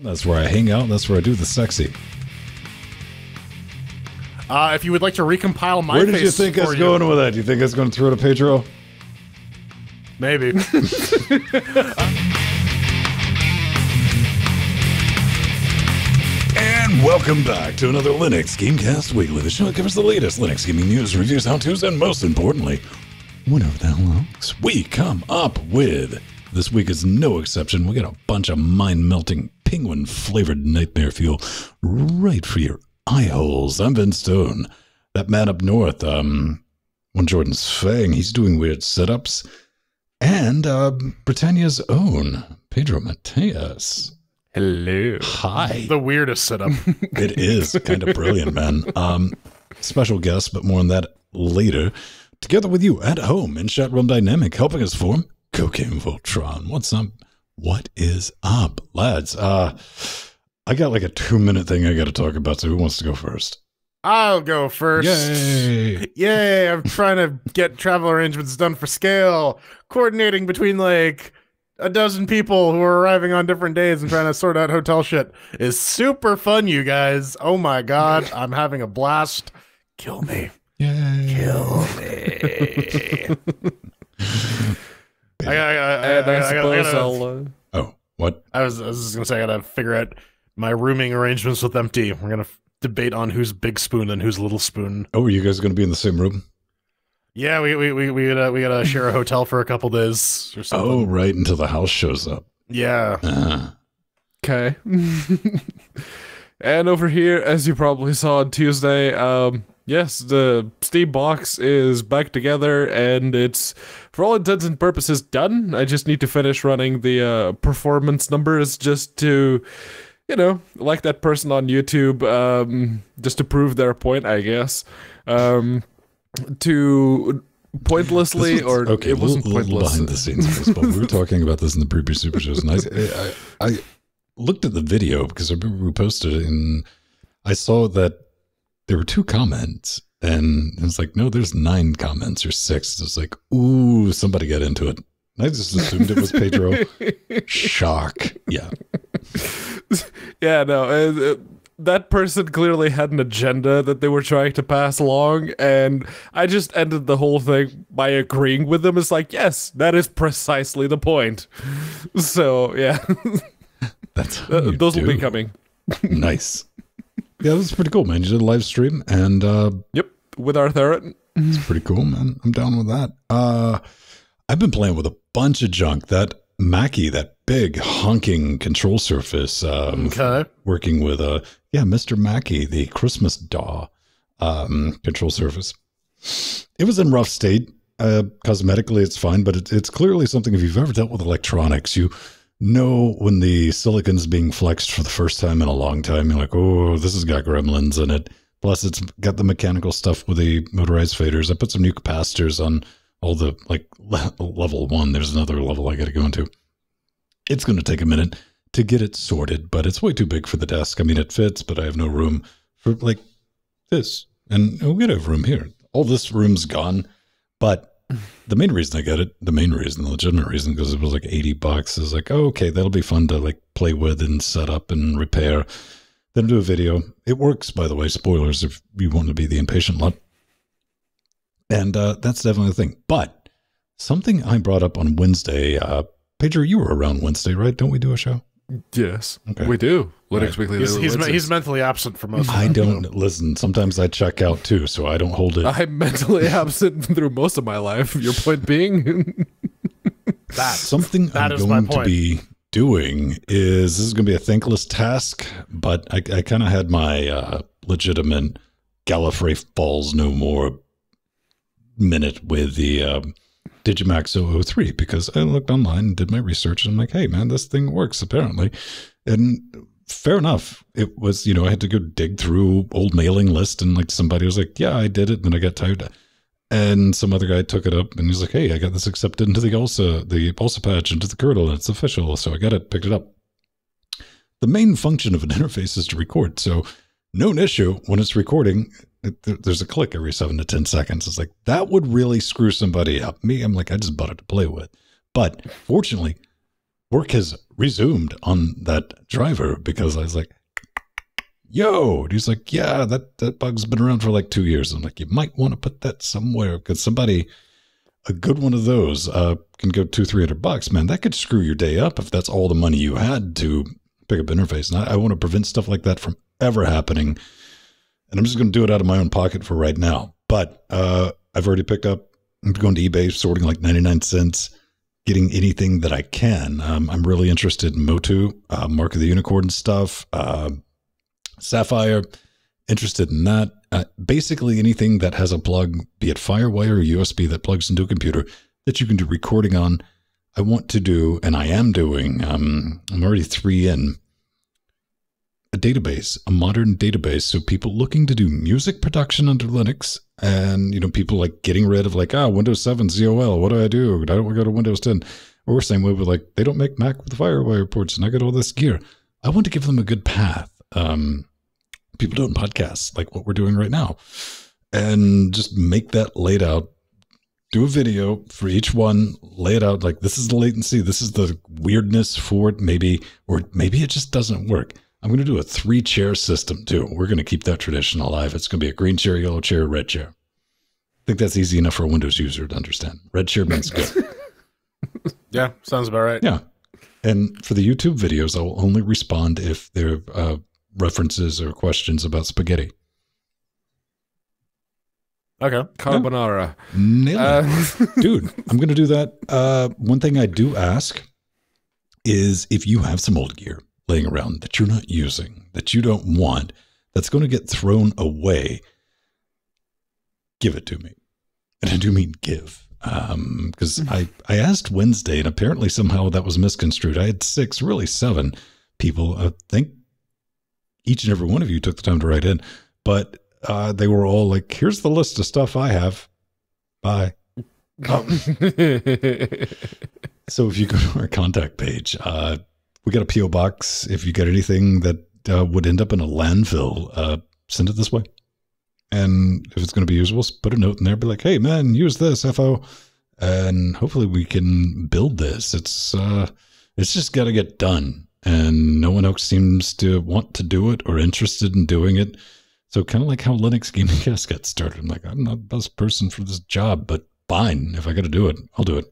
That's where I hang out. That's where I do the sexy. Uh, if you would like to recompile my Where did you think I was going with that? Do you think I was going to throw to Pedro? Maybe. And welcome back to another Linux Gamecast Weekly, the show that covers the latest Linux gaming news, reviews, how-tos, and most importantly, whatever the hell else we come up with. This week is no exception. We got a bunch of mind-melting penguin-flavored nightmare fuel right for your eye holes. I'm Venn Stone. That man up north, um, one Jordan's Fang, he's doing weird setups. And uh, Britannia's own Pedro Mateus. Hello. Hi. the weirdest setup. It is kind of brilliant, man. Um, special guest, but more on that later. Together with you at home in Chat Room Dynamic, helping us form Cocaine Voltron. What's up? What is up, lads? Uh, I got like a two minute thing I got to talk about. So who wants to go first? I'll go first. Yay! Yay, I'm trying to get travel arrangements done for scale, coordinating between like a dozen people who are arriving on different days and trying to sort out hotel shit is super fun, you guys. Oh my god, I'm having a blast. Kill me. Yay! Kill me. I, And. Uh, Oh, what? I was, I was just gonna say I gotta figure out my rooming arrangements with Empty. We're gonna f- debate on who's big spoon and who's little spoon. Oh, are you guys going to be in the same room? Yeah, we we we we gotta we gotta share a hotel for a couple days or something. Oh, right until the house shows up. yeah. Ah. Okay. and over here, as you probably saw on Tuesday, um, yes, the Steam box is back together and it's, for all intents and purposes, done. I just need to finish running the uh, performance numbers just to, you know, like that person on YouTube, um, just to prove their point, I guess. Um, to pointlessly, was- or okay, it wasn't little, little pointless. behind the scenes but we were talking about this in the previous super shows, and I, I, I looked at the video because I remember we posted it, and I saw that there were two comments, and it was like, no, there's nine comments or six. It was like, ooh, somebody got into it. I just assumed it was Pedro. Shock. Yeah. Yeah, no. Uh, uh, that person clearly had an agenda that they were trying to pass along, and I just ended the whole thing by agreeing with them. It's like, yes, that is precisely the point. So, yeah, That's you those will be coming. Nice. Yeah, that was pretty cool, man. You did a live stream, and uh, Yep, with RTheren. It's pretty cool, man. I'm down with that. Uh, I've been playing with a bunch of junk. That Mackie, that big honking control surface, um, Okay. working with uh, yeah, Mr. Mackie, the Christmas DAW um, control surface. It was in rough state. Uh, cosmetically, it's fine, but it, it's clearly something. If you've ever dealt with electronics, you know when the silicon's being flexed for the first time in a long time. You're like, oh, this has got gremlins in it. Plus, it's got the mechanical stuff with the motorized faders. I put some new capacitors on all the like le- level one. There's another level I got to go into. It's going to take a minute to get it sorted, but it's way too big for the desk. I mean, it fits, but I have no room for like this. And we get a room here. All this room's gone, but the main reason I got it, the main reason, the legitimate reason, because it was like 80 bucks, is like, oh, okay, that'll be fun to like play with and set up and repair. Then do a video. It works, by the way. Spoilers if you want to be the impatient lot. And uh, that's definitely the thing. But something I brought up on Wednesday, uh, Pedro, you were around Wednesday, right? Don't we do a show? Yes, Okay. we do. Linux Right. Weekly. He's he's, Wednesdays. he's mentally absent for most of I don't listen. Sometimes I check out too, so I don't hold it. I'm mentally absent through most of my life. Your point being, That. Something That I'm is my going to be doing is this is going to be a thankless task, but I, I kind of had my uh, legitimate Gallifrey Falls No More minute with the um, Digimax 003 because I looked online and did my research and I'm like, hey, man, this thing works apparently. And fair enough. It was, you know, I had to go dig through old mailing list and like somebody was like, yeah, I did it. And then I got tired. And some other guy took it up and he's like, hey, I got this accepted into the ALSA, the ALSA patch, into the kernel, and it's official. So I got it, picked it up. The main function of an interface is to record. So known issue when it's recording, there's a click every seven to 10 seconds. It's like, that would really screw somebody up. Me, I'm like, I just bought it to play with. But fortunately, work has resumed on that driver because I was like, yo, and he's like, yeah, that, that bug's been around for like two years. I'm like, you might want to put that somewhere because somebody, a good one of those, uh, can go two, three hundred bucks, man. That could screw your day up if that's all the money you had to pick up interface. And I, I want to prevent stuff like that from ever happening. And I'm just going to do it out of my own pocket for right now. But uh, I've already picked up, I'm going to eBay, sorting like 99 cents, getting anything that I can. Um, I'm really interested in Motu, uh, Mark of the Unicorn stuff. Uh, Saffire, interested in that. Uh, basically, anything that has a plug, be it Firewire or USB, that plugs into a computer that you can do recording on. I want to do, and I am doing, um, I'm already three in, a database, a modern database. So people looking to do music production under Linux and, you know, people like getting rid of like, ah, Windows 7 EOL. What do I do? I don't want to go to Windows 10. Or same way with like, they don't make Mac with Firewire ports and I got all this gear. I want to give them a good path. Um, people doing podcasts like what we're doing right now and just make that laid out do a video for each one lay it out like this is the latency this is the weirdness for it maybe or maybe it just doesn't work i'm going to do a three chair system too. We're going to keep that tradition alive. It's going to be a green chair yellow chair red chair. I think that's easy enough for a windows user to understand. Red chair means good. Yeah, sounds about right. yeah. And for the youtube videos i will only respond if there are uh, references or questions about spaghetti. Okay. Carbonara. Nailed it. Uh, dude i'm gonna do that. Uh one thing i do ask is if you have some old gear laying around that you're not using that you don't want that's going to get thrown away. Give it to me. And i do mean give um because i i asked wednesday and apparently somehow that was misconstrued. I had six really seven people. I think each and every one of you took the time to write in but uh they were all like here's the list of stuff i have. Bye. Um, so if you go to our contact page, uh, we got a PO box. If you get anything that uh, would end up in a landfill, uh, send it this way. And if it's going to be usable, put a note in there. Be like, hey man, use this FO, and hopefully we can build this. It's uh, it's just got to get done, and no one else seems to want to do it or interested in doing it. So kind of like how Linux Gaming Cast got started. I'm like, I'm not the best person for this job, but fine. If I got to do it, I'll do it.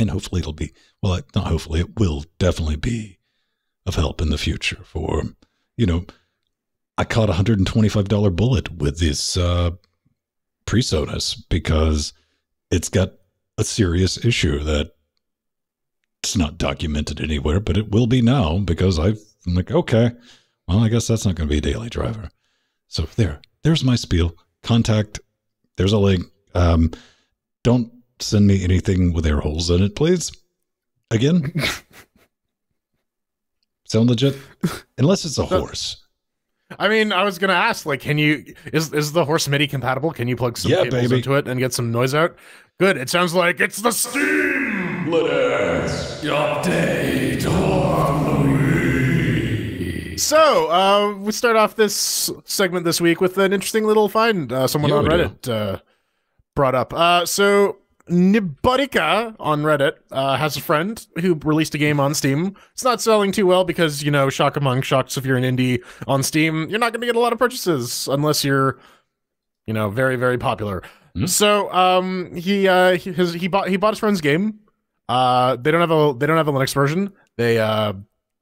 And hopefully it'll be, well, not hopefully, it will definitely be of help in the future for, you know, I caught a $125 bullet with this uh, PreSonus because it's got a serious issue that it's not documented anywhere, but it will be now because I've, I'm like, okay, well, I guess that's not going to be a daily driver. So there, there's my spiel. Contact, there's a link. Um, don't send me anything with air holes in it, please. Again, sound legit? Unless it's a horse. I mean, I was gonna ask, like, can you is is the horse MIDI compatible? Can you plug some Yeah, cables baby. into it and get some noise out? Good. It sounds like it's the Steam Linux update. So, uh, we start off this segment this week with an interesting little find uh, someone Yeah, on. Reddit uh, brought up. Uh, so, Nibotica on Reddit uh, has a friend who released a game on Steam. It's not selling too well because, you know, shock among shocks, if you're an indie on Steam, you're not going to get a lot of purchases unless you're, you know, very, very popular. Hmm. So, um, he, uh, he, his, he bought, he bought his friend's game. Uh, they don't have a, they don't have a Linux version. They, uh,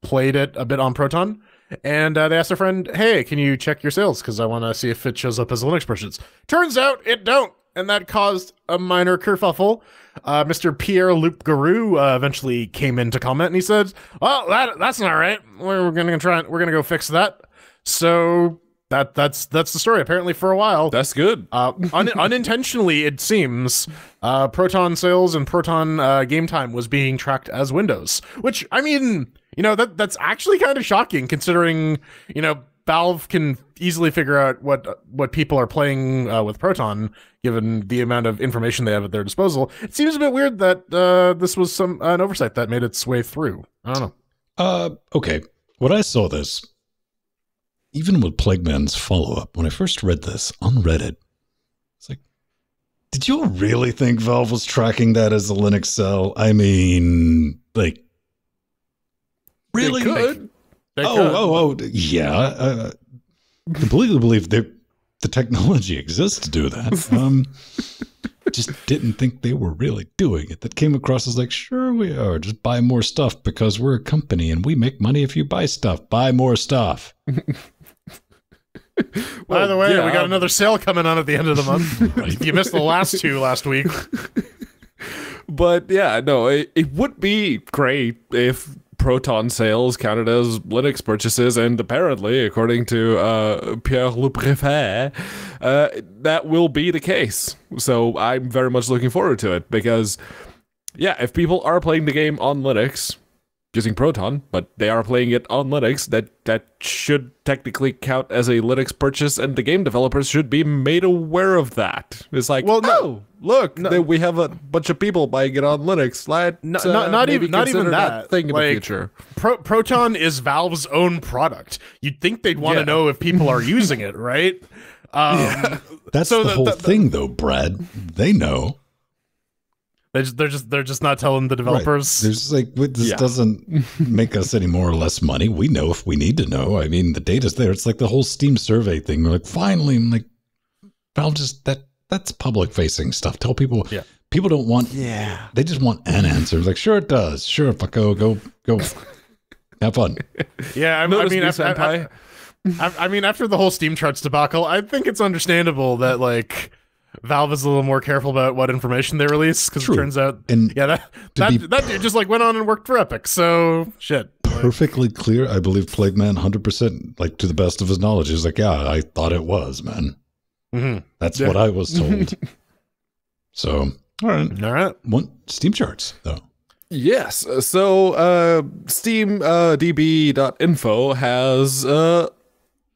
played it a bit on Proton. And uh, they asked their friend, "Hey, can you check your sales? Because I want to see if it shows up as a Linux versions." Turns out it don't, and that caused a minor kerfuffle. Uh, Mr. Pierre-Loup Garou uh, eventually came in to comment, and he said, "Well, that that's not right. We're, we're gonna try. We're gonna go fix that." So that that's that's the story. Apparently, for a while, That's good. uh, un- unintentionally, it seems, uh, Proton sales and Proton uh, game time was being tracked as Windows. Which I mean, you know, that that's actually kind of shocking considering you know Valve can easily figure out what what people are playing uh, with Proton, given the amount of information they have at their disposal. It seems a bit weird that uh, this was some an oversight that made its way through. I don't know. Uh, okay. When I saw this, even with Plagman's follow up, when I first read this on Reddit, it's like, did you really think Valve was tracking that as a Linux cell? I mean, like, Really? They could. They oh, could. oh, oh, yeah. Uh, completely believe that the technology exists to do that. Um, just didn't think they were really doing it. That came across as like, sure we are. Just buy more stuff because we're a company and we make money if you buy stuff. Buy more stuff. By the way, yeah. we got another sale coming on at the end of the month. Right. You missed the last two last week, But yeah, no, it, it would be great if Proton sales counted as Linux purchases, and apparently, according to uh, Pierre-Loup Griffais, uh, that will be the case. So I'm very much looking forward to it because, yeah, if people are playing the game on Linux using Proton, but they are playing it on Linux, that that should technically count as a Linux purchase, and the game developers should be made aware of that. It's like, Well, no. oh, look, th- we have a bunch of people buying it on Linux. Let's No- uh, not- not even- not even consider that. thing in Like, the future. Pro- Proton is Valve's own product. You'd think they'd want to Yeah. know if people are using it, right? Um, That's So the the- whole the- thing, though, Brad. They know. They just, they're just they're just not telling the developers. Right. There's like this Yeah. doesn't make us any more or less money. We know if we need to know. I mean, the data's there. It's like the whole Steam survey thing. We're like, finally, I'm like, Valve just that that's public facing stuff. Tell people. Yeah. People don't want. yeah. They just want an answer. Like, sure it does. Sure, fucko, go go. Have fun. Yeah, I, I mean, me, af- af- I, I mean, after the whole Steam charts debacle, I think it's understandable that like Valve is a little more careful about what information they release because it turns out, And yeah, that that, be that dude just like went on and worked for Epic. So shit. perfectly clear, I believe Plagman 100%, like to the best of his knowledge, is like, yeah, I thought it was, man. Mhm. That's Yeah. what I was told. so, all right. All right. One Steam charts, though. Yes. So uh, Steam uh, DB.info has uh,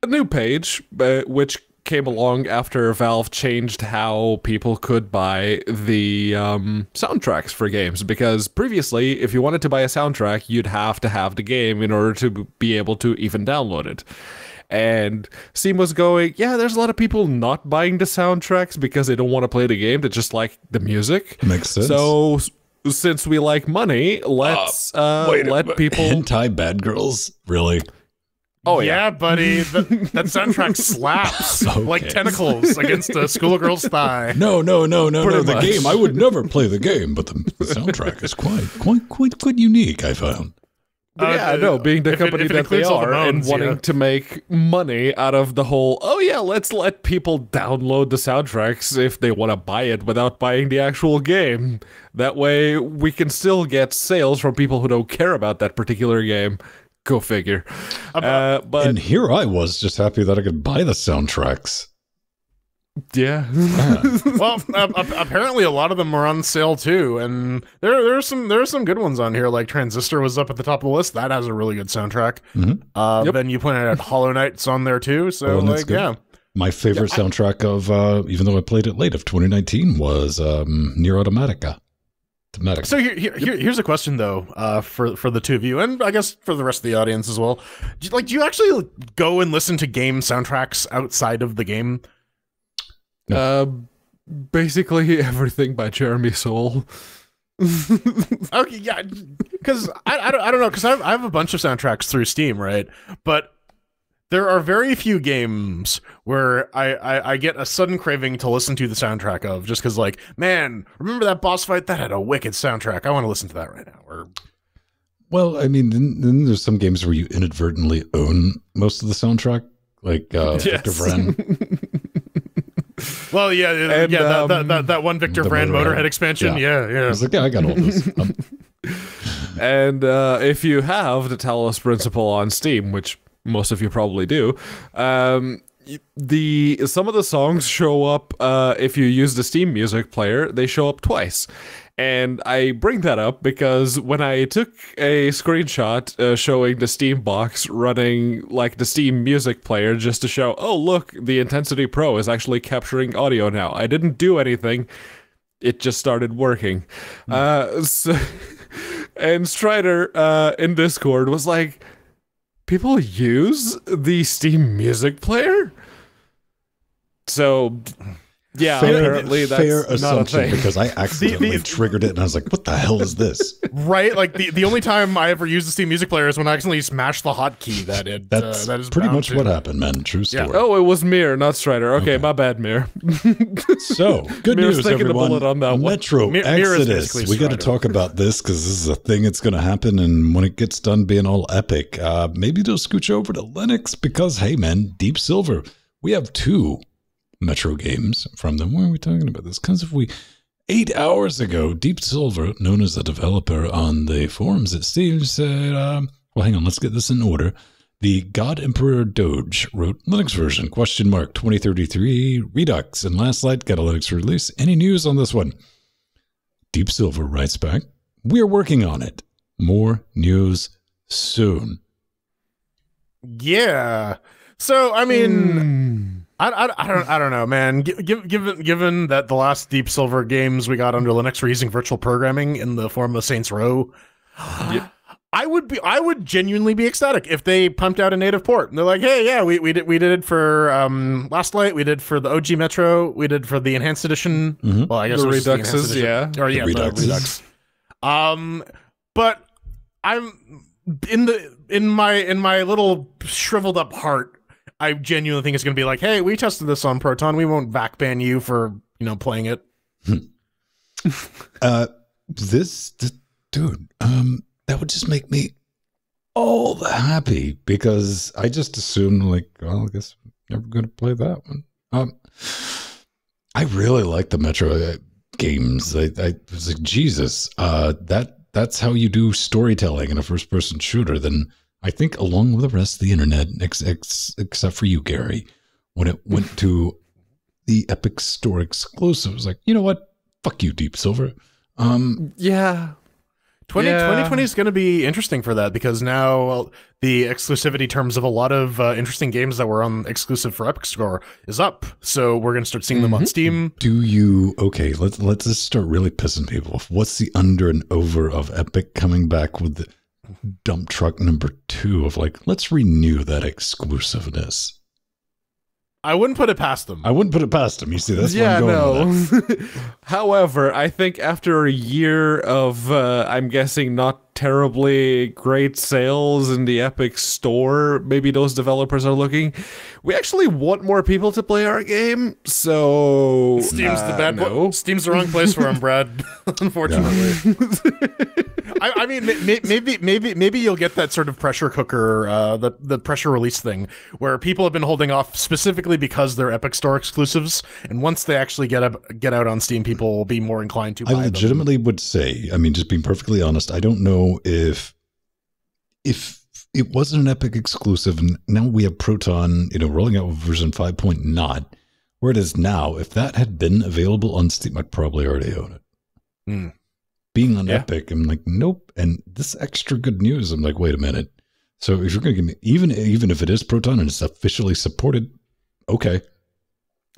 a new page, uh, which came along after Valve changed how people could buy the um, soundtracks for games. Because previously, if you wanted to buy a soundtrack, you'd have to have the game in order to be able to even download it. And Steam was going, yeah, there's a lot of people not buying the soundtracks because they don't want to play the game. They just like the music. Makes sense. So since we like money, let's uh, Wait, let people. hentai bad girls, really? Oh yeah, yeah. buddy, that, that soundtrack slaps like tentacles against a schoolgirl's thigh. No, no, no, no, no. Pretty The much. game. I would never play the game, but the, the soundtrack is quite, quite, quite, quite unique. I found. But Uh, yeah, no, being the company it that they includes all the are and wanting yeah. to make money out of the whole, oh yeah, let's let people download the soundtracks if they want to buy it without buying the actual game. That way we can still get sales from people who don't care about that particular game. Go figure. Uh, but and here I was, just happy that I could buy the soundtracks. yeah. well, ap- apparently a lot of them are on sale too, and there there are some there are some good ones on here. Like Transistor was up at the top of the list. That has a really good soundtrack. Mhm. Uh, Yep. Then you pointed out Hollow Knight's on there too. So Oh, like, yeah, My favorite soundtrack of, uh, even though I played it late, of 2019 was um, Nier Automata. Automata. So here, here, here- here's a question though, uh, for for the two of you, and I guess for the rest of the audience as well. Do you, like, do you actually go and listen to game soundtracks outside of the game? uh, basically everything by Jeremy Soule. Okay, yeah, because I, I don't I don't know because I I have a bunch of soundtracks through Steam, right? But there are very few games where I, I, I get a sudden craving to listen to the soundtrack of just because like man remember that boss fight that had a wicked soundtrack I want to listen to that right now or Well, I mean, then, then there's some games where you inadvertently own most of the soundtrack, like uh, Victor Yes. Vren. well yeah yeah And, yeah that, that, um, that, that one Victor the Brand Motorhead. Motorhead expansion Yeah. yeah I yeah was like, yeah, I got all this. Um, And uh, if you have the Talos Principle on Steam, which most of you probably do, um, the some of the songs show up uh, if you use the Steam Music player. They show up twice, and I bring that up because when I took a screenshot uh, showing the Steam box running like the Steam Music player just to show, oh look, the Intensity Pro is actually capturing audio now. I didn't do anything it just started working. Uh, so, and Strider uh, in Discord was like, "People use the Steam Music player." So Yeah, fair, apparently that's fair not a assumption thing. because I accidentally the- triggered it and I was like, "What the hell is this?" right? Like the, the only time I ever used the Steam Music Player is when I accidentally smashed the hotkey that it That's uh, that is pretty much to. what happened, man. True Yeah. story. Oh, it was Mir, not Strider. Okay, Okay. my bad, Mir. So, good Mirror's news, taking the everyone. bullet on that one. Metro Mir- Exodus. We got to talk about this because this is a thing that's going to happen. And when it gets done being all epic, uh, maybe they'll scooch over to Linux because, hey, man, Deep Silver. We have two Metro games from them. Why are we talking about this? Because if we. Eight hours ago, Deep Silver, known as the developer on the forums at Steam, said, um, well, hang on, let's get this in order. The God Emperor Doge wrote Linux version, question mark, 2033, Redux, and Last Light got a Linux release. Any news on this one? Deep Silver writes back, we're working on it. More news soon. Yeah. So I mean, Hmm. I, I, I don't I don't know, man. Gi- Given given given that the last Deep Silver games we got under Linux were using virtual programming in the form of Saints Row, I would be I would genuinely be ecstatic if they pumped out a native port. And they're like, hey, yeah, we, we did we did it for um Last Light, we did for the OG Metro, we did for the enhanced edition. Mhm. Well, I guess The it was Reduxes, enhanced edition. yeah. or yeah, The the Redux. Um, but I'm in the in my in my little shriveled up heart. I genuinely think it's going to be like, hey, we tested this on Proton. We won't back ban you for you know playing it. Uh, this, th- dude, um, that would just make me all the happy because I just assumed, like, well, I guess I'm never going to play that one. Um, I really like the Metro uh, games. I, I was like, Jesus, uh, that that's how you do storytelling in a first-person shooter. Then I think, along with the rest of the internet, ex, ex, except for you, Gary, when it went to the Epic Store exclusive, it was like, you know what? Fuck you, Deep Silver. Um, Yeah. 20, Yeah. 2020 is going to be interesting for that because now well, the exclusivity terms of a lot of uh, interesting games that were on exclusive for Epic Store is up. So we're going to start seeing them on Steam. do you okay? Let's let's just start really pissing people off. What's the under and over of Epic coming back with the dump truck number two of like, let's renew that exclusiveness. I wouldn't put it past them. I wouldn't put it past them. You see, that's yeah, where I'm going with that. no. However, I think after a year of, uh, I'm guessing, not terribly great sales in the Epic Store, maybe those developers are looking. We actually want more people to play our game, so Steam's uh, the bad no. no. Steam's the wrong place for them, Brad. Unfortunately. I, I mean, may- maybe, maybe, maybe you'll get that sort of pressure cooker, uh, the the pressure release thing, where people have been holding off specifically because they're Epic Store exclusives, and once they actually get up, get out on Steam, people will be more inclined to. I buy them. legitimately would say, I mean, just being perfectly honest, I don't know if if it wasn't an Epic exclusive, and now we have Proton, you know, rolling out with version five point not where it is now. If that had been available on Steam, I'd probably already own it. Hmm. Being on Yeah. Epic, I'm like, nope. And this extra good news, I'm like, wait a minute. So if you're going to give me even even if it is Proton and it's officially supported, okay,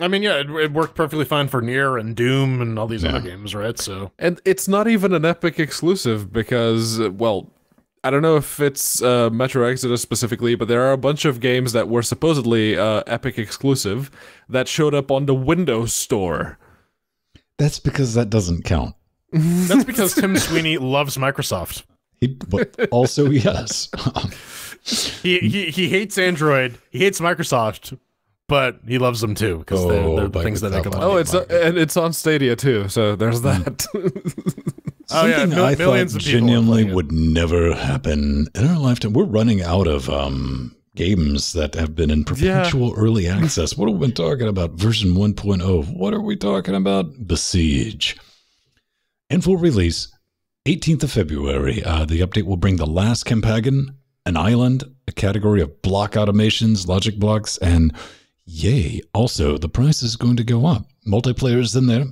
I mean, yeah, it, it worked perfectly fine for Nier and Doom and all these Yeah. other games, right? So And it's not even an Epic exclusive because, uh, well, I don't know if it's uh, Metro Exodus specifically, but there are a bunch of games that were supposedly uh, Epic exclusive that showed up on the Windows Store. that's because that doesn't count. that's because Tim Sweeney loves Microsoft. He but also yes. He, he he hates Android. He hates Microsoft, but he loves them too because Oh, they're, they're the things that make him. the money. Oh, it's uh, and it's on Stadia too, so there's Hmm. that. Oh, yeah, Something I millions thought of people genuinely would never happen in our lifetime. We're running out of um, games that have been in perpetual early access. What have we been talking about? Version 1.0. What are we talking about? Besiege. And full release, 18th of February. Uh, the update will bring the last Campagon, an island, a category of block automations, logic blocks, and yay, also the price is going to go up. Multiplayer's in there.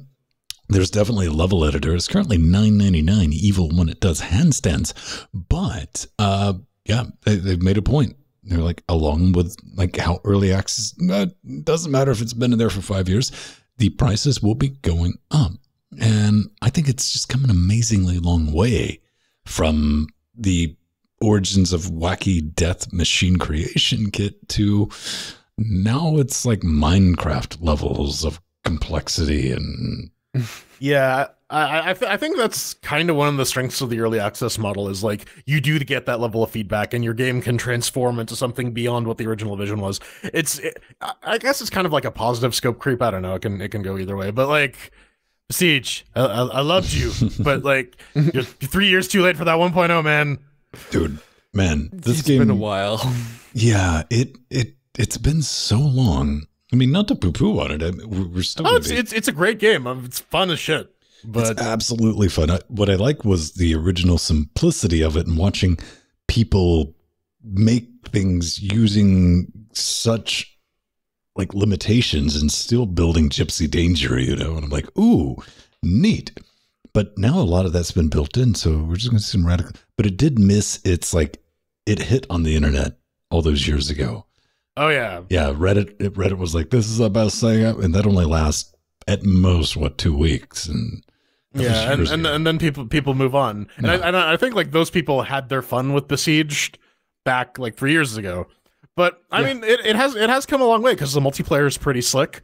There's definitely a level editor. It's currently nine ninety nine, evil when it does handstands. But uh, yeah, they, they've made a point. They're like, along with like how early access uh, doesn't matter if it's been in there for five years, the prices will be going up. And I think it's just come an amazingly long way from the origins of wacky death machine creation kit to now it's like Minecraft levels of complexity and Yeah, I I, th- I think that's kind of one of the strengths of the early access model is like you do get that level of feedback, and your game can transform into something beyond what the original vision was. It's it, I- I guess it's kind of like a positive scope creep. I don't know. It can it can go either way, but like. Siege, I, I, I loved you, but like you're three years too late for that 1.0, man. dude, man, this It's game been a while. Yeah, it it it's been so long. I mean, not to poo poo on it. I mean, we're- still. Oh, it's it's it's a great game. Um, It's fun as shit. But it's absolutely fun. I, what I like was the original simplicity of it and watching people make things using such like limitations and still building Gypsy Danger, you know. And I'm like, ooh, neat. But now a lot of that's been built in, so we're just going to see some radical. But it did miss its like it hit on the internet all those years ago. Oh yeah, Yeah, Reddit Reddit was like, "This is the best thing," and that only lasts at most what two weeks, and yeah, and, and and then people people move on, and I, and I think like those people had their fun with Besiege back like three years ago. But I mean, it, it has it has come a long way because the multiplayer is pretty slick.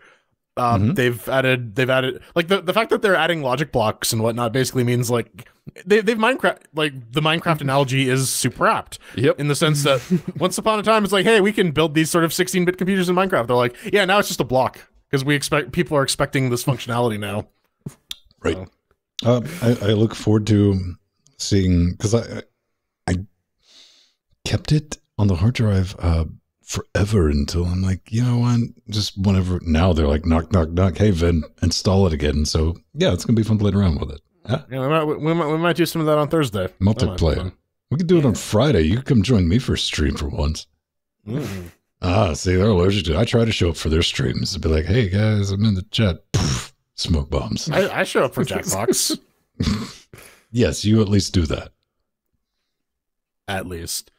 Um, Mhm. They've added they've added like the, the fact that they're adding logic blocks and whatnot basically means like they they've Minecraft like the Minecraft analogy is super apt Yep. in the sense that once upon a time it's like hey we can build these sort of 16 bit computers in Minecraft. They're like yeah now it's just a block because we expect people are expecting this functionality now. right. Uh, I, I look forward to seeing because I, I I kept it on the hard drive uh, forever until I'm like, you know what, just whenever. Now they're like, knock, knock, knock. Hey, Vin, install it again. So yeah, it's gonna be fun playing around with it. Yeah, Yeah, we might, we might, we might do some of that on Thursday. That might be multiplayer. We could do it on Friday. You could come join me for a stream for once. Mm. Ah, see, they're allergic to it. I try to show up for their streams and be like, hey guys, I'm in the chat. Poof, smoke bombs. I, I show up for Jackbox, yes, you at least do that. at least.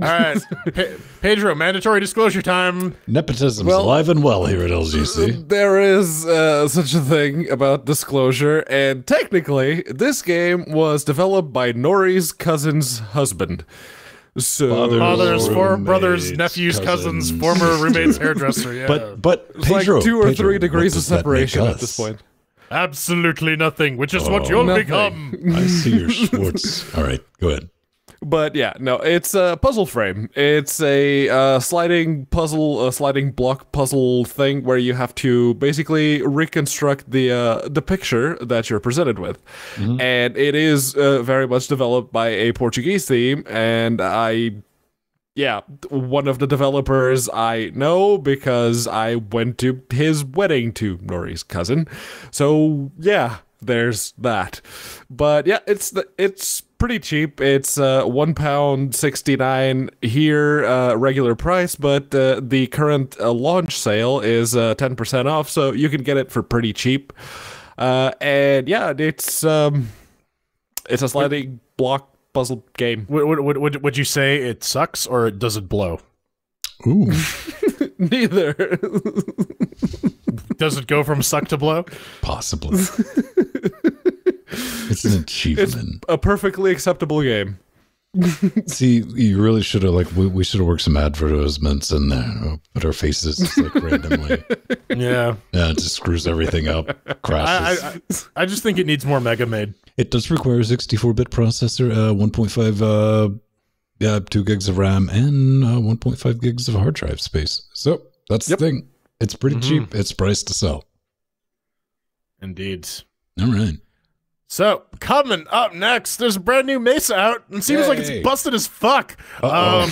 All right, Pe- Pedro, mandatory disclosure time. Nepotism's Well- alive and well here at LGC. There is uh, such a thing about disclosure, and technically, this game was developed by Nori's cousin's husband. So, Father- Fathers, Oh, four brothers, nephews, cousins, cousins. former roommates, hairdresser. Yeah, But but it's like two or Pedro, three degrees of does that make separation at this point. absolutely nothing, which is what Oh. you'll Nothing. become. I see your Schwartz. All right, go ahead. But yeah, no, it's a puzzle frame. It's a uh, sliding puzzle, a sliding block puzzle thing where you have to basically reconstruct the uh, the picture that you're presented with, and it is uh, very much developed by a Portuguese team. And I, yeah, one of the developers I know because I went to his wedding to Nori's cousin. So yeah, there's that. But yeah, it's the it's pretty cheap. It's uh, one pound sixty nine here, uh, regular price. But uh, the current uh, launch sale is uh, ten percent off, so you can get it for pretty cheap. Uh, and yeah, it's um, it's a sliding block puzzle game. Would, would, would, would, would you say it sucks or does it blow? Ooh, Neither. Does it go from suck to blow? possibly. it's an achievement. a perfectly acceptable game. See, you really should have like we, we should have worked some advertisements in there. Put our faces just, like randomly. Yeah, Yeah, it just screws everything up. I, Crashes. I, I, I just think it needs more Mega Maid. it does require a 64-bit processor, uh, 1.5, uh, yeah, two gigs of RAM, and uh, 1.5 gigs of hard drive space. So that's Yep. the thing. It's pretty Mhm. cheap. It's priced to sell. Indeed. All right. So coming up next, there's a brand new Mesa out, and seems like it's busted as fuck. Uh-oh.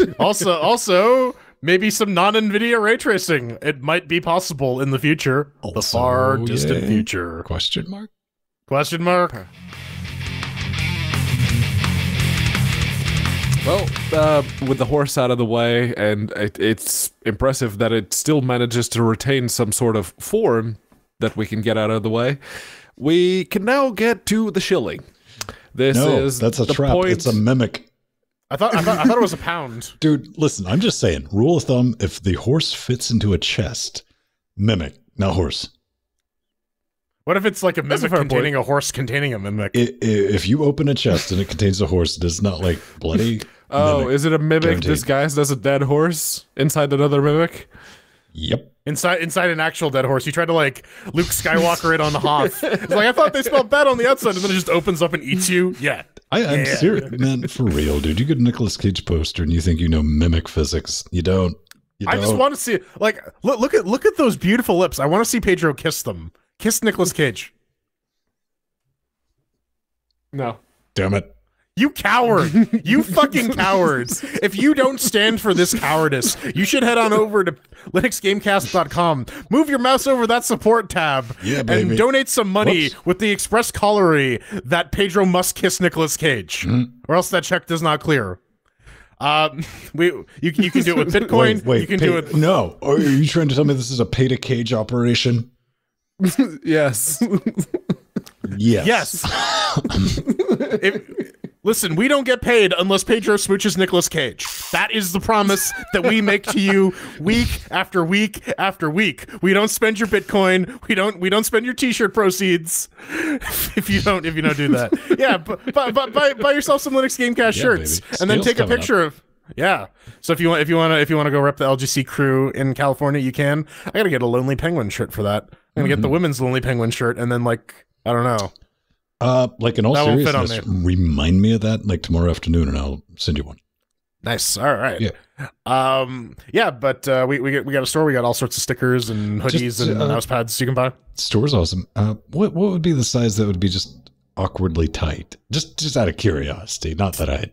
Um, also, also maybe some non-NVIDIA ray tracing. It might be possible in the future, the Also, far distant yay. future. Question mark? Question mark. Well, uh, with the horse out of the way, and it, it's impressive that it still manages to retain some sort of form that we can get out of the way. We can now get to the shilling. This No, is that's a the trap. Point. It's a mimic. I thought I thought I thought it was a pound. Dude, listen, I'm just saying, rule of thumb, if the horse fits into a chest, mimic, not horse. What if it's like a That's a mimic fair containing a horse containing a mimic? I- i- if you open a chest and it contains a horse, it is not like bloody. oh, mimic. is it a mimic Guaranteed. disguised as a dead horse inside another mimic? Yep. Inside inside an actual dead horse. You try to like Luke Skywalker it on the Hoth. It's like I thought they spelled bad on the outside, and then it just opens up and eats you. Yeah. I, I'm Yeah. serious, man, for real, dude. You get a Nicolas Cage poster and you think you know mimic physics. You don't. You I just don't. want to see like look look at look at those beautiful lips. I want to see Pedro kiss them. Kiss Nicolas Cage. No. Damn it. You coward. You fucking cowards. If you don't stand for this cowardice, you should head on over to linuxgamecast.com. Move your mouse over that support tab Yeah, and donate some money Whoops. with the express collery that Pedro must kiss Nicolas Cage. Mm-hmm. Or else that check does not clear. Um, we you, you can do it with Bitcoin. Wait, wait. you can pay- do it. No. Or are you trying to tell me this is a pay to cage operation? Yes. Yes. Yes. If- listen, we don't get paid unless Pedro smooches Nicolas Cage. That is the promise that we make to you week after week after week. We don't spend your Bitcoin. We don't. We don't spend your T-shirt proceeds. If you don't, if you don't do that, yeah. But buy, buy, buy, buy yourself some Linux Gamecast Yeah, shirts, baby. and then take a coming up. picture of. Yeah. So if you want, if you want to, if you want to go rep the LGC crew in California, you can. I gotta get a Lonely Penguin shirt for that. I'm gonna get Mm-hmm. the women's Lonely Penguin shirt, and then like I don't know. Uh, like in all That won't fit on seriousness, remind me of that like tomorrow afternoon, and I'll send you one. Nice. All right. Yeah. Um. Yeah, but uh, we we got we got a store. We got all sorts of stickers and hoodies Just, and uh, mouse pads you can buy. Store's awesome. Uh, what what would be the size that would be just awkwardly tight? Just just out of curiosity, not that I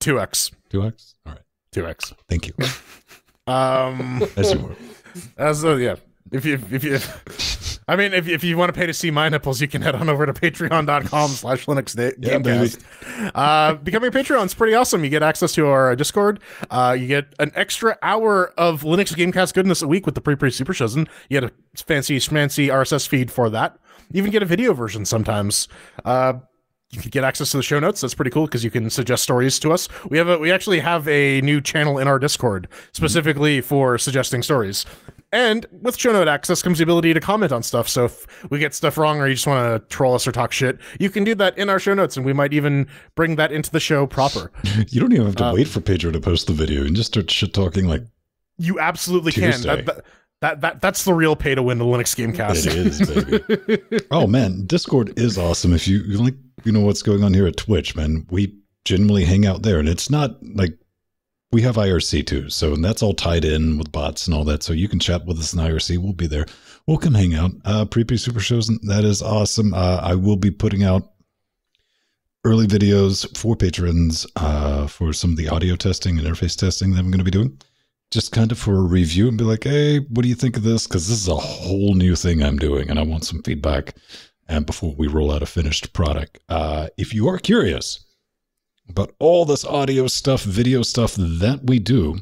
Two X. two X. All right, Two X. thank you. Um. As you were. as uh, yeah. If you if you. I mean, if, if you want to pay to see my nipples, you can head on over to patreon.com slash Linux Yeah, Gamecast. uh, becoming a Patreon is pretty awesome. You get access to our uh, Discord. Uh, you get an extra hour of Linux Gamecast goodness a week with the pre pre super shows. And you get a fancy schmancy RSS feed for that. You even get a video version sometimes. Uh, you can get access to the show notes. That's pretty cool because you can suggest stories to us. We have a we actually have a new channel in our Discord specifically for suggesting stories. And with show note access comes the ability to comment on stuff. So if we get stuff wrong or you just want to troll us or talk shit, you can do that in our show notes, and we might even bring that into the show proper. You don't even have to Um, wait for Pedro to post the video and just start shit talking like You absolutely can. That, that, that that that's the real pay to win the Linux Gamecast. it is, baby. oh man, Discord is awesome. If you, you like, you know what's going on here at Twitch, man. We genuinely hang out there, and it's not like we have IRC too, so and that's all tied in with bots and all that. So you can chat with us in IRC. We'll be there. We'll come hang out. Uh, pre super shows. That is awesome. Uh, I will be putting out early videos for patrons uh, for some of the audio testing and interface testing that I'm going to be doing. Just kind of for a review and be like, hey, what do you think of this? Because this is a whole new thing I'm doing, and I want some feedback. And before we roll out a finished product, uh, if you are curious about all this audio stuff, video stuff that we do,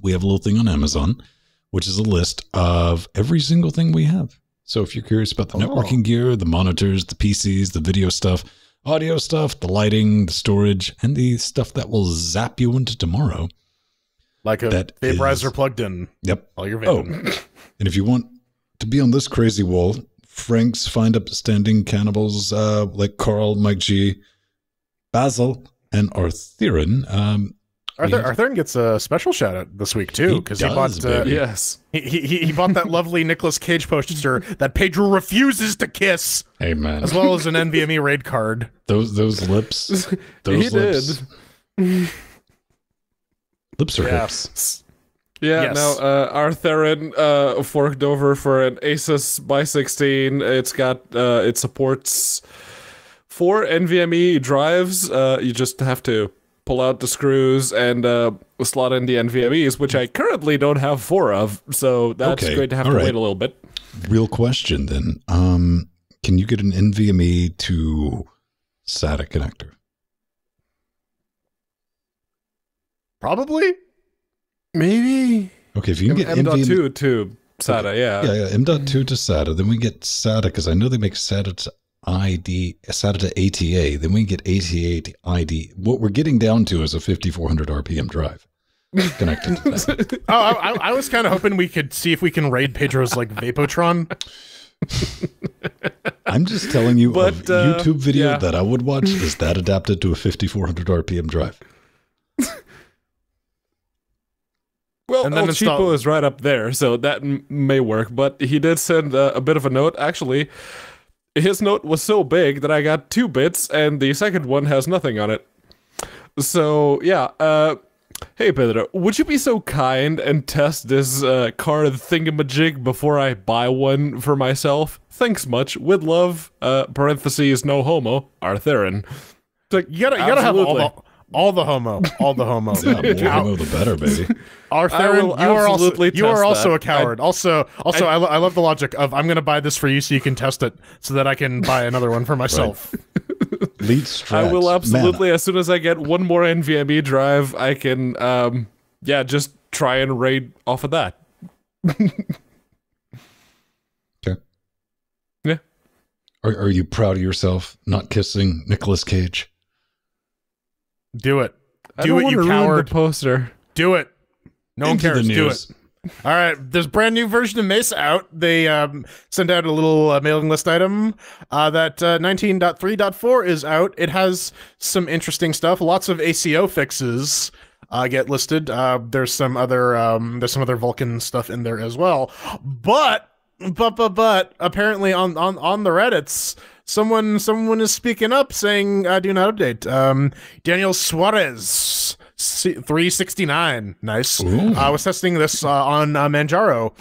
we have a little thing on Amazon, which is a list of every single thing we have. So if you're curious about the Oh. networking gear, the monitors, the PCs, the video stuff, audio stuff, the lighting, the storage, and the stuff that will zap you into tomorrow. Like a That vaporizer is- plugged in Yep. All your Oh, and if you want to be on this crazy wall, Frank's find upstanding cannibals uh, like Carl, Mike G, Basil, and Arthurin. Um, Arthur Yeah. Arthur gets a special shout out this week too because he, does, bought uh. Yes. he, he he bought that lovely Nicolas Cage poster that Pedro refuses to kiss, hey man, as well as an NVMe raid card. those those lips, those he lips, did. lips are Yeah. hips. Yeah, Yes. no, uh, RTheren uh, forked over for an Asus by 16. It's got, uh, it supports four NVMe drives. Uh, you just have to pull out the screws and uh, slot in the NVMe's, which I currently don't have four of. So that's Okay, going to have all to right. wait a little bit. Real question then. Um, can you get an NVMe to SATA connector? Probably. Maybe. Okay, if you can get NVMe, M.2 to SATA, yeah. yeah, yeah, M.2 to SATA, then we get SATA because I know they make SATA to ID, SATA to ATA. Then we get ATA to ID. What we're getting down to is a 5400 RPM drive connected to that. Oh, I, I, I was kind of hoping we could see if we can raid Pedro's like Vapotron. I'm just telling you, But, a uh, YouTube video yeah. that I would watch is that adapted to a 5400 RPM drive. Well, And then El install- Cheapo is right up there, so that m- may work. But he did send uh, a bit of a note. Actually, his note was so big that I got two bits, and the second one has nothing on it. So yeah, uh, hey Pedro, would you be so kind and test this uh, card thingamajig before I buy one for myself? Thanks much. With love. Uh, parentheses no homo. RTheren. It's like, You gotta, you gotta have all the, all the homo, all the homo. Yeah, more homo the better, baby. Arthur, will you are also absolutely you are also that. a coward. also, also, I, lo- I love the logic of I'm gonna buy this for you so you can test it, so that I can buy another one for myself. Lead strat. I will Man, absolutely, as soon as I get one more NVMe drive, I can, um, yeah, just try and raid off of that. Okay. Yeah. Are, are you proud of yourself not kissing Nicolas Cage? Do it. Do it, you coward. the poster. Do it. No Into one cares. Do it. All right, there's a brand new version of Mesa out. They um, sent out a little uh, mailing list item uh, that uh, 19.3.4 is out. It has some interesting stuff. Lots of ACO fixes uh, get listed. Uh, there's some other um, there's some other Vulkan stuff in there as well. But but but but apparently on on on the Reddit's someone someone is speaking up saying I do not update. Um, Daniel Suarez. C- 369 nice i was testing this uh, on uh, manjaro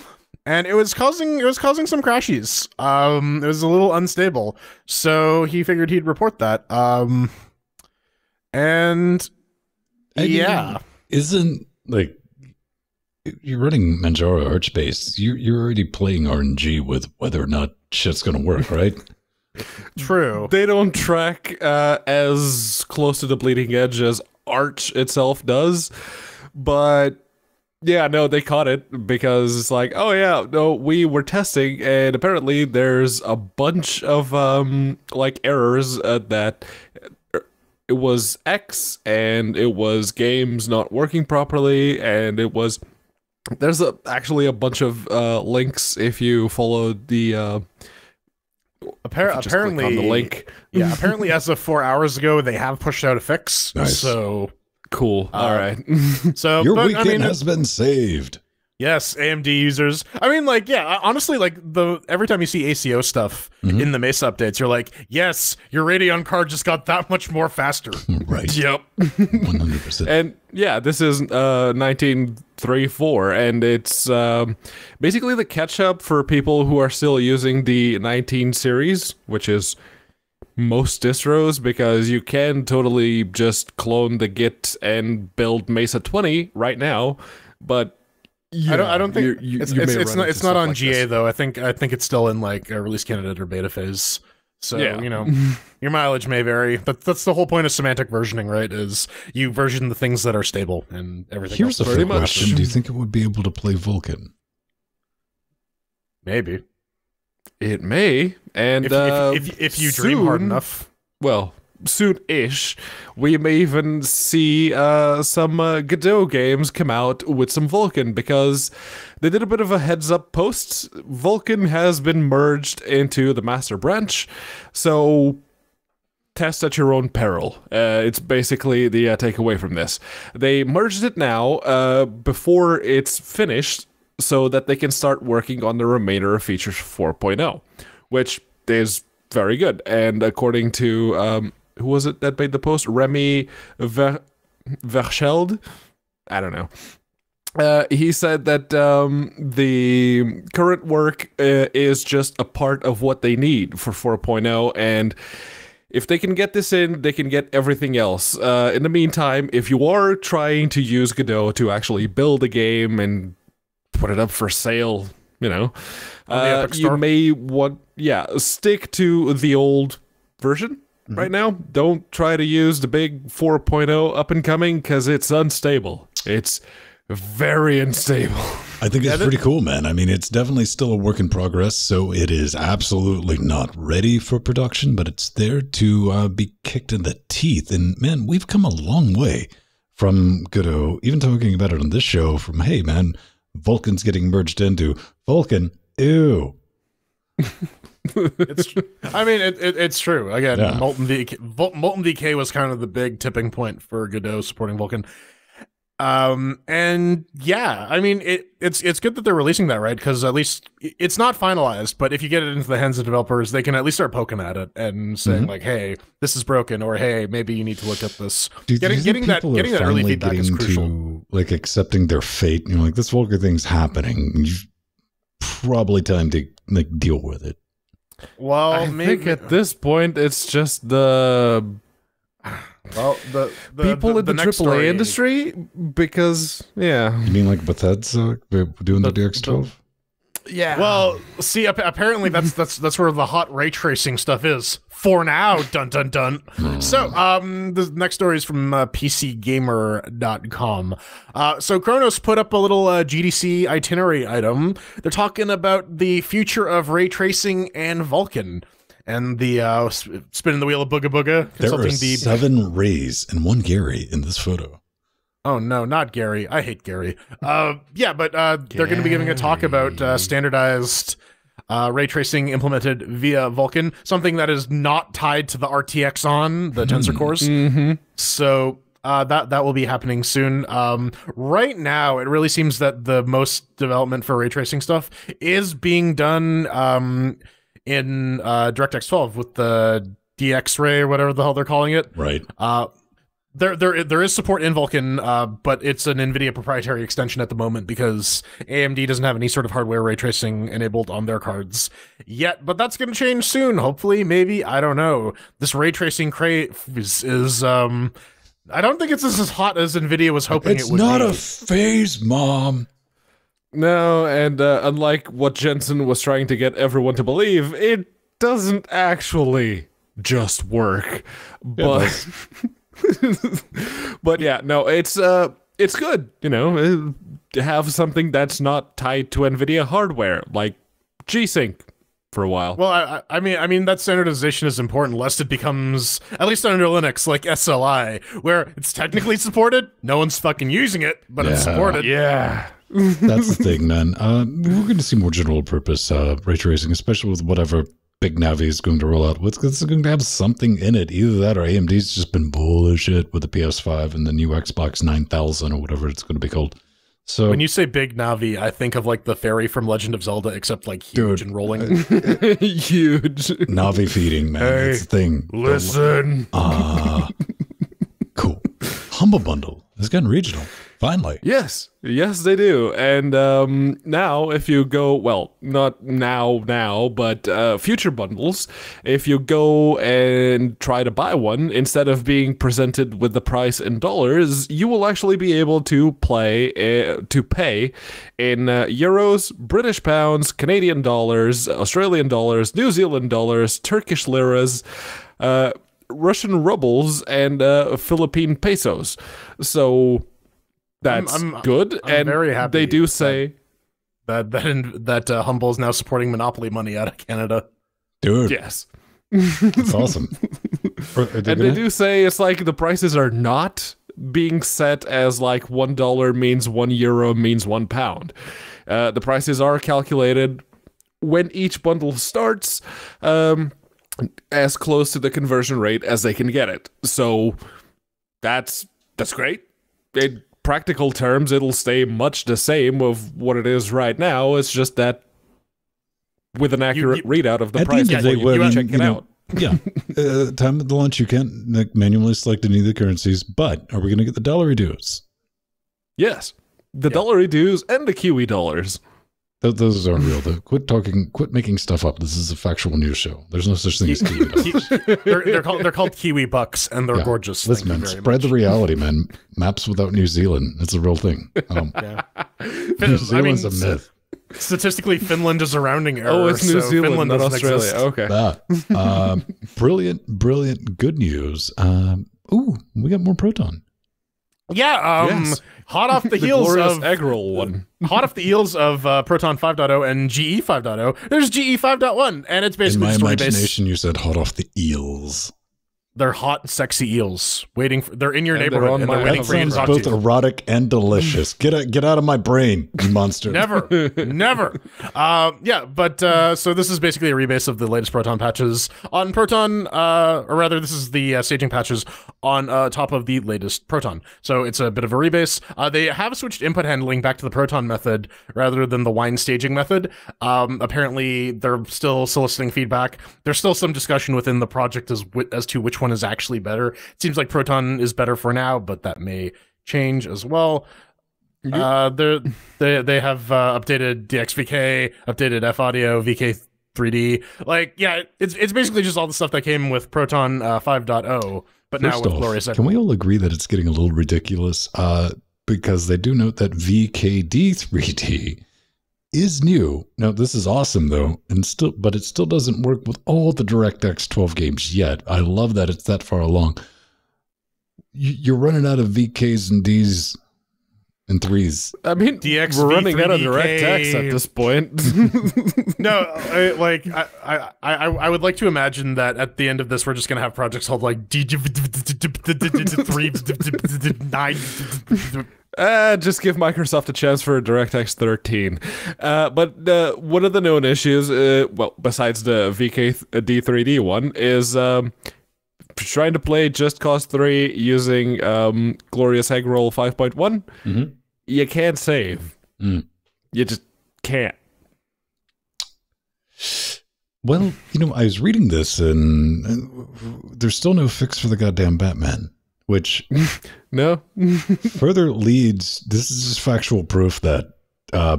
and it was causing it was causing some crashes um it was a little unstable so he figured he'd report that um and I mean, yeah Isn't like you're running Manjaro Archbase. You're you're already playing RNG with whether or not shit's gonna work, right? true. They don't track uh, as close to the bleeding edge as Arch itself does, but yeah, no, they caught it because it's like, oh yeah, no, we were testing, and apparently there's a bunch of um like errors uh, that it was X and it was games not working properly, and it was there's a, actually a bunch of uh, links if you follow the uh, Appar- just click on apparently the link. yeah apparently as of four hours ago they have pushed out a fix Nice. so Cool. Uh, All right. so Your but, weekend I mean, has been saved. Yes, AMD users. I mean, like, yeah, honestly, like the every time you see ACO stuff Mhm. in the Mesa updates, you're like, yes, your Radeon card just got that much more faster. Right. yep. One hundred percent. And yeah, this is uh 1934 and it's um basically the catch up for people who are still using the 19 series, which is most distros because you can totally just clone the git and build Mesa 20 right now, but I don't. I don't think you- you- it's you it's, it's not. It's not on like GA this. though. I think. I think it's still in like a release candidate or beta phase. So Yeah. you know, your mileage may vary, but that's the whole point of semantic versioning, right? Is you version the things that are stable and everything. Here's else. pretty fair much. question: Do you think it would be able to play Vulkan? maybe It may, and if, uh, if, if, if you dream hard enough. well, soon-ish, we may even see uh, some uh, Godot games come out with some Vulkan because they did a bit of a heads-up post. Vulkan has been merged into the master branch, so test at your own peril. Uh, it's basically the uh, takeaway from this. They merged it now uh, before it's finished so that they can start working on the remainder of features 4.0, which is very good. And according to um, who was it that made the post? Remy Ver- Verschelde? I don't know. Uh, he said that um, the current work uh, is just a part of what they need for 4.0, and if they can get this in, they can get everything else. Uh, in the meantime, if you are trying to use Godot to actually build a game and put it up for sale, you know, uh, you may want, yeah, stick to the old version Mm-hmm. right now. Don't try to use the big 4.0 up and coming because it's unstable. It's very unstable. I think it's pretty cool, man. I mean, it's definitely still a work in progress, so it is absolutely not ready for production, but it's there to uh, be kicked in the teeth. And man, we've come a long way from Godot, even talking about it on this show. From hey, man, Vulkan's getting merged into Vulkan. Ew. It's. I mean, it, it, it's true. Again, Yeah. Molten VK, Molten VK was kind of the big tipping point for Godot supporting Vulkan. Um, and yeah, I mean, it, it's it's good that they're releasing that, right? Because at least it's not finalized, but if you get it into the hands of developers, they can at least start poking at it and saying like, "Hey, this is broken," or "Hey, maybe you need to look at this." Do, do Getting- think getting that- getting that early feedback is crucial. To, like accepting their fate. You know, like this Vulgar thing's happening. You probably time to like deal with it. Well, I maybe think at this point it's just the well the, the people in the, next AAA story- industry because yeah, You mean like Bethesda doing the, The- DX12? Yeah. Well, see, ap- apparently that's that's that's where the hot ray tracing stuff is for now. Dun dun dun. So, um, the next story is from uh, PCGamer.com. Uh, so Khronos put up a little uh, GDC itinerary item. They're talking about the future of ray tracing and Vulkan. And the uh, sp- spinning the wheel of Booga Booga, There are consulting the seven Rays and one Gary in this photo. Oh no, not Gary. I hate Gary. Uh, yeah, but uh, they're going to be giving a talk about uh, standardized uh, ray tracing implemented via Vulkan, something that is not tied to the RTX on the tensor cores. hmm So uh, that that will be happening soon. Um, right now, it really seems that the most development for ray tracing stuff is being done um, in uh, DirectX 12 with the DX Ray or whatever the hell they're calling it. Right. There, there, there is support in Vulkan, uh, but it's an NVIDIA proprietary extension at the moment because AMD doesn't have any sort of hardware ray tracing enabled on their cards yet. But that's going to change soon. Hopefully, maybe I don't know. This ray tracing crate is, is um, I don't think it's as hot as NVIDIA was hoping It's it would not be. a phase, Mom. No, and uh, unlike what Jensen was trying to get everyone to believe, it doesn't actually just work. But but yeah, no, it's uh it's good, you know, uh, to have something that's not tied to Nvidia hardware like G-Sync for a while. Well, I, I I mean, I mean that standardization is important, lest it becomes at least under Linux like SLI, where it's technically supported, no one's fucking using it, but it's supported. yeah. That's the thing, man. Uh, we're going to see more general purpose uh, ray tracing, especially with whatever Big Navi is going to roll out. It's, it's going to have something in it. Either that or AMD's just been bullshit with the PS5 and the new Xbox 9000 or whatever it's going to be called. So When you say big Navi, I think of like the fairy from Legend of Zelda, except like huge Dude, and rolling. Huge. Navi feeding, man. Hey, That's the thing. Listen. Ah, cool. Humble Bundle has gotten regional. Finally. Yes, yes, they do. And um, now, if you go, well, not now, now, but uh, future bundles, if you go and try to buy one, instead of being presented with the price in dollars, you will actually be able to play, uh, to pay in uh, euros, British pounds, Canadian dollars, Australian dollars, New Zealand dollars, Turkish liras, uh, Russian rubles, and uh, Philippine pesos. So that's I'm- good. I'm and very happy they do say, that that that uh, Humble is now supporting monopoly money out of Canada. Dude, yes. that's awesome. Are- are they And they gonna- do say it's like the prices are not being set as like one dollar means one euro means one pound. Uh, the prices are calculated when each bundle starts, um, as close to the conversion rate as they can get it. So that's that's great. In practical terms, it'll stay much the same of what it is right now. It's just that with an accurate you- readout of the At the price end of the before you can I mean, check it know, out. yeah. Uh, time of the launch, you can't like, manually select any of the currencies, but are we going to get the dollar dues? Yes. The dollar dues and the Kiwi dollars. Th- those aren't real. Though. Quit talking. Quit making stuff up. This is a factual news show. There's no such thing as Kiwi dollars. they're, they're called they're called Kiwi bucks, and they're Yeah. gorgeous. Listen, man, you very spread the reality, man. Maps without New Zealand. It's a real thing. Um, Yeah. New I mean, Zealand's a myth. statistically, Finland is a rounding error. Oh, it's New so Zealand, Finland not Australia. exist. Okay. That. Um, brilliant, brilliant, good news. Um, ooh, we got more proton. Yeah, um, Yes. hot off the, The heels of egg roll one. hot off the heels of uh, Proton 5.0 and GE 5.0. There's GE 5.1, and it's In basically my story based. imagination, you said hot off the eels. They're hot, sexy eels waiting. For, they're in your And they're neighborhood on and they're my waiting for you to sounds talk both to you. erotic and delicious. Get out, get out of my brain, you monster. Never, never. Um, yeah, but uh, so this is basically a rebase of the latest Proton patches on Proton, uh, or rather, this is the uh, staging patches on uh, top of the latest Proton. So it's a bit of a rebase. Uh, they have switched input handling back to the Proton method rather than the wine staging method. Um, apparently, they're still soliciting feedback. There's still some discussion within the project as as to which one is actually better. It seems like Proton is better for now, but that may change as well. Uh, they're, they they have uh, updated DXVK, updated F Audio, VK 3D. Like, yeah, it's it's basically just all the stuff that came with Proton uh, 5.0, but now First with off, Glorious. can we all agree that it's getting a little ridiculous? Uh, because they do note that VKD3D is new. Now, this is awesome though, and still, but it still doesn't work with all the DirectX 12 games yet. I love that it's that far along. You- You're running out of VKs and Ds and threes. I mean, DX we're running out of V3DK. DirectX at this point. no, I, like I, I, I, I would like to imagine that at the end of this, we're just gonna have projects called like D three nine. Uh, just give Microsoft a chance for DirectX 13. Uh, but uh, one of the known issues, uh, well, besides the VK D3D one, is um, trying to play Just Cause 3 using um, Glorious Egg Roll 5.1. Mhm. You can't save. Mm. You just can't. Well, you know, I was reading this, and uh, there's still no fix for the goddamn Batman, which No? further leads. This is just factual proof that uh,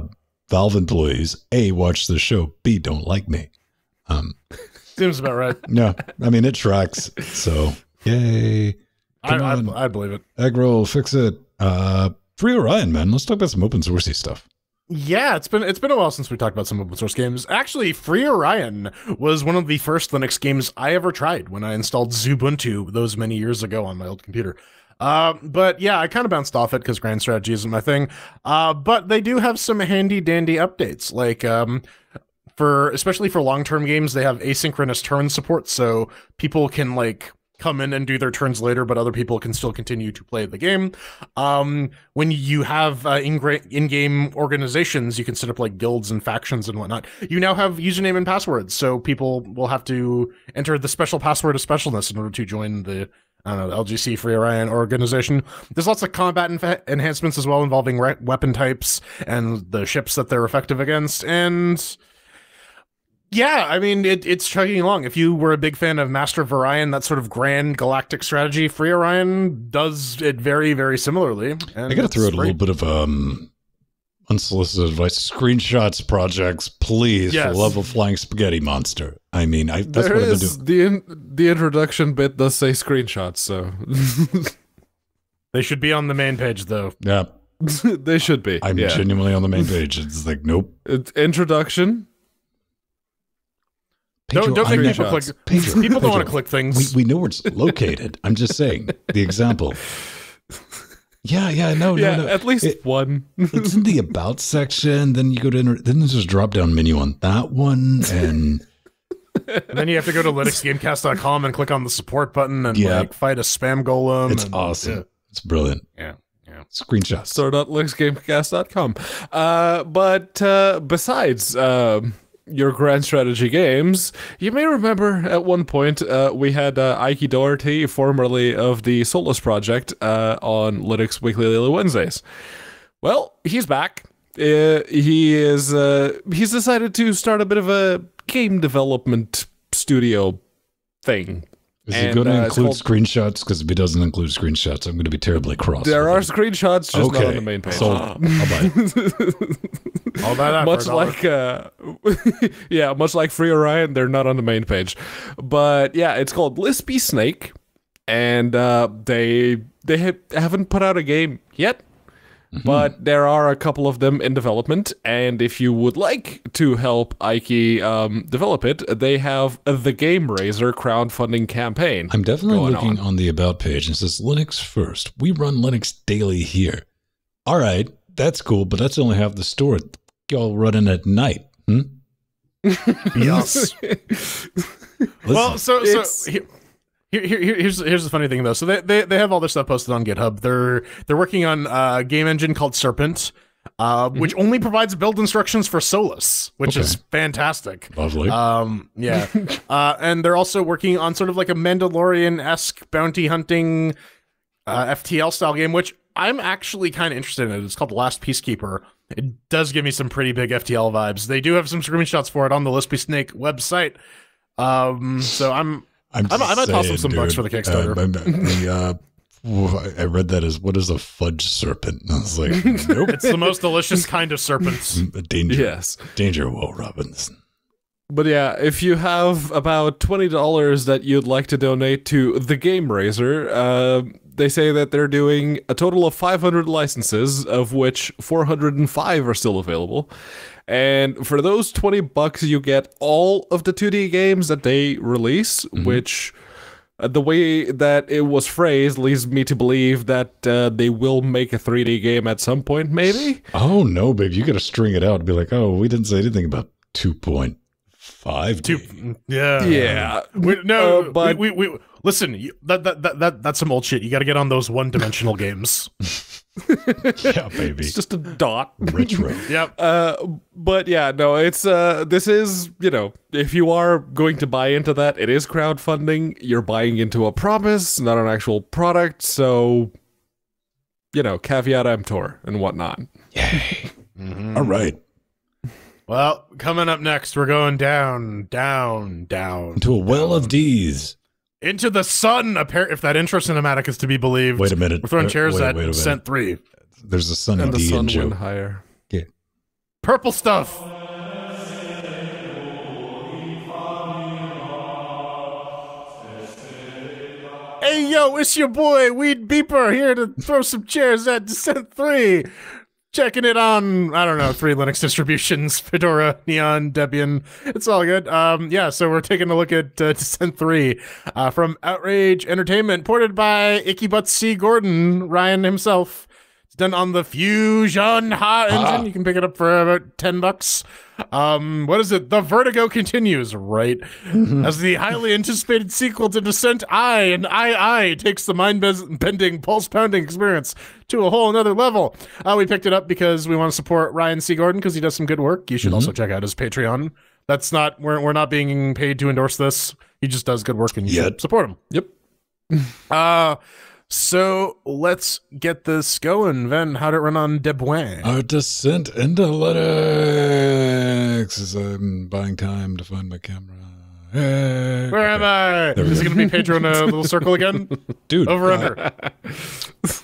Valve employees a watch the show, b don't like me. Um, Seems about right. no, I mean it tracks. So yay, I, Come I, on. I believe it. egg roll, fix it. Uh, free Orion, man. Let's talk about some open sourcey stuff. Yeah, it's been it's been a while since we talked about some open source games. Actually, Free Orion was one of the first Linux games I ever tried when I installed Xubuntu those many years ago on my old computer. Uh, but yeah, I kind of bounced off it because grand strategy isn't my thing. Uh, but they do have some handy dandy updates, like um, for especially for long term games, they have asynchronous turn support, so people can like come in and do their turns later, but other people can still continue to play the game. Um, when you have uh, in- in-game organizations, you can set up like guilds and factions and whatnot. You now have username and passwords, so people will have to enter the special password of specialness in order to join the I don't know, LGC Free Orion organization. There's lots of combat enhancements as well involving weapon types and the ships that they're effective against. And yeah, I mean, it, it's chugging along. If you were a big fan of Master of Orion, that sort of grand galactic strategy, Free Orion does it very, very similarly. And I got to throw out a little bit of um unsolicited advice. Screenshots, projects, please, for Yes. the love of flying spaghetti monster. I mean, I that's There what I've been doing. the in, the introduction bit does say screenshots, so They should be on the main page, though. Yeah, they should be. I'm yeah. genuinely on the main page. It's like, nope. It's introduction. Don't, don't make people click. Pedro, people don't want to click things. We, we know where it's located. I'm just saying the example. Yeah, yeah, no, yeah, no, no. at least It- one. it's in the about section. Then you go to inter- then there's this drop down menu on that one, and and then you have to go to linuxgamecast.com and click on the support button and Yeah. like fight a spam golem. it's and- awesome. It's brilliant. Yeah, yeah. yeah. Screenshots. store.linuxgamecast.com. Uh, but uh, besides um your grand strategy games, you may remember at one point uh, we had uh, Ikey Doherty, formerly of the Solus Project, uh, on Linux Weekly Daily Wednesdays. Well, he's back. Uh, he is. Uh, he's decided to start a bit of a game development studio thing. Is he and, going to include screenshots? Because if he doesn't include screenshots, I'm going to be terribly cross. There are screenshots, just not on the main page. Sold. I'll buy it. All that much like uh yeah much like free orion they're not on the main page but yeah it's called lispy snake and uh they they ha- haven't put out a game yet but there are a couple of them in development and if you would like to help Ikey um, develop it they have the game raiser crowdfunding campaign I'm definitely looking on. on. the about page and it says Linux first. We run Linux daily here. All right, that's cool, but that's only half the store. Y'all running at night. Hmm? yes. Well, so so he- Here, here, here's here's the funny thing though. So they, they they have all their stuff posted on GitHub. They're they're working on a game engine called Serpent, uh, which only provides build instructions for Solus, which is fantastic. Lovely. Um, yeah, uh, and they're also working on sort of like a Mandalorian esque bounty hunting uh, FTL style game, which I'm actually kind of interested in. It's called The Last Peacekeeper. It does give me some pretty big FTL vibes. They do have some screenshots for it on the Lispy Snake website. Um, so I'm I'm, I might- I just might toss saying, them some bucks for the Kickstarter. Uh, I'm- the, uh, I read that as what is a fudge serpent? And I was like, nope. it's the most delicious kind of serpents. Danger. Yes. Danger, Will Robinson. But yeah, if you have about twenty dollars that you'd like to donate to the Game Raiser, uh, they say that they're doing a total of 500 licenses, of which 405 are still available. And for those 20 bucks, you get all of the 2D games that they release, which. Uh, the way that it was phrased leads me to believe that uh, they will make a 3D game at some point, maybe. Oh no, babe, you got to string it out and be like, oh, we didn't say anything about two point five. Two, yeah, Yeah. We, no, Uh, but- we, we, we listen. You, that, that that that that's some old shit. You got to get on those one-dimensional games. yeah, baby. It's just a dot. Retro. Yep. Uh, but yeah, no, it's uh, this is you know, if you are going to buy into that, it is crowdfunding. You're buying into a promise, not an actual product. So, you know, caveat emptor and whatnot. Yay. All right. Well, coming up next, we're going down, down, down To a well of D's. Into the sun. Appar- if that intro cinematic is to be believed. Wait a minute. We're throwing Uh, chairs wait, at wait a minute. Three. There's a sun And and the D sun in went higher. Purple stuff. Hey yo, it's your boy Weed Beeper here to throw some chairs at Descent 3. Checking it on, I don't know, three Linux distributions, Fedora, Neon, Debian. It's all good. Um, yeah, so we're taking a look at uh, Descent 3 uh, from Outrage Entertainment, ported by Icky Butt C. Gordon, Ryan himself. It's done on the Fusion Ha engine. You can pick it up for about 10 bucks. Um, what is it? The Vertigo continues, right? As the highly anticipated sequel to Descent I and I I takes the mind bending, pulse pounding experience to a whole another level. Uh, we picked it up because we want to support Ryan C. Gordon because he does some good work. You should also check out his Patreon. That's not we're we're not being paid to endorse this. He just does good work and you should support him. Yep. Uh so let's get this going. Venn, how'd it run on Deboin? Our descent into Linux. As I'm buying time to find my camera. Hey. Where am I? There Is it going to be Pedro in a little circle again? Dude. Over uh, under.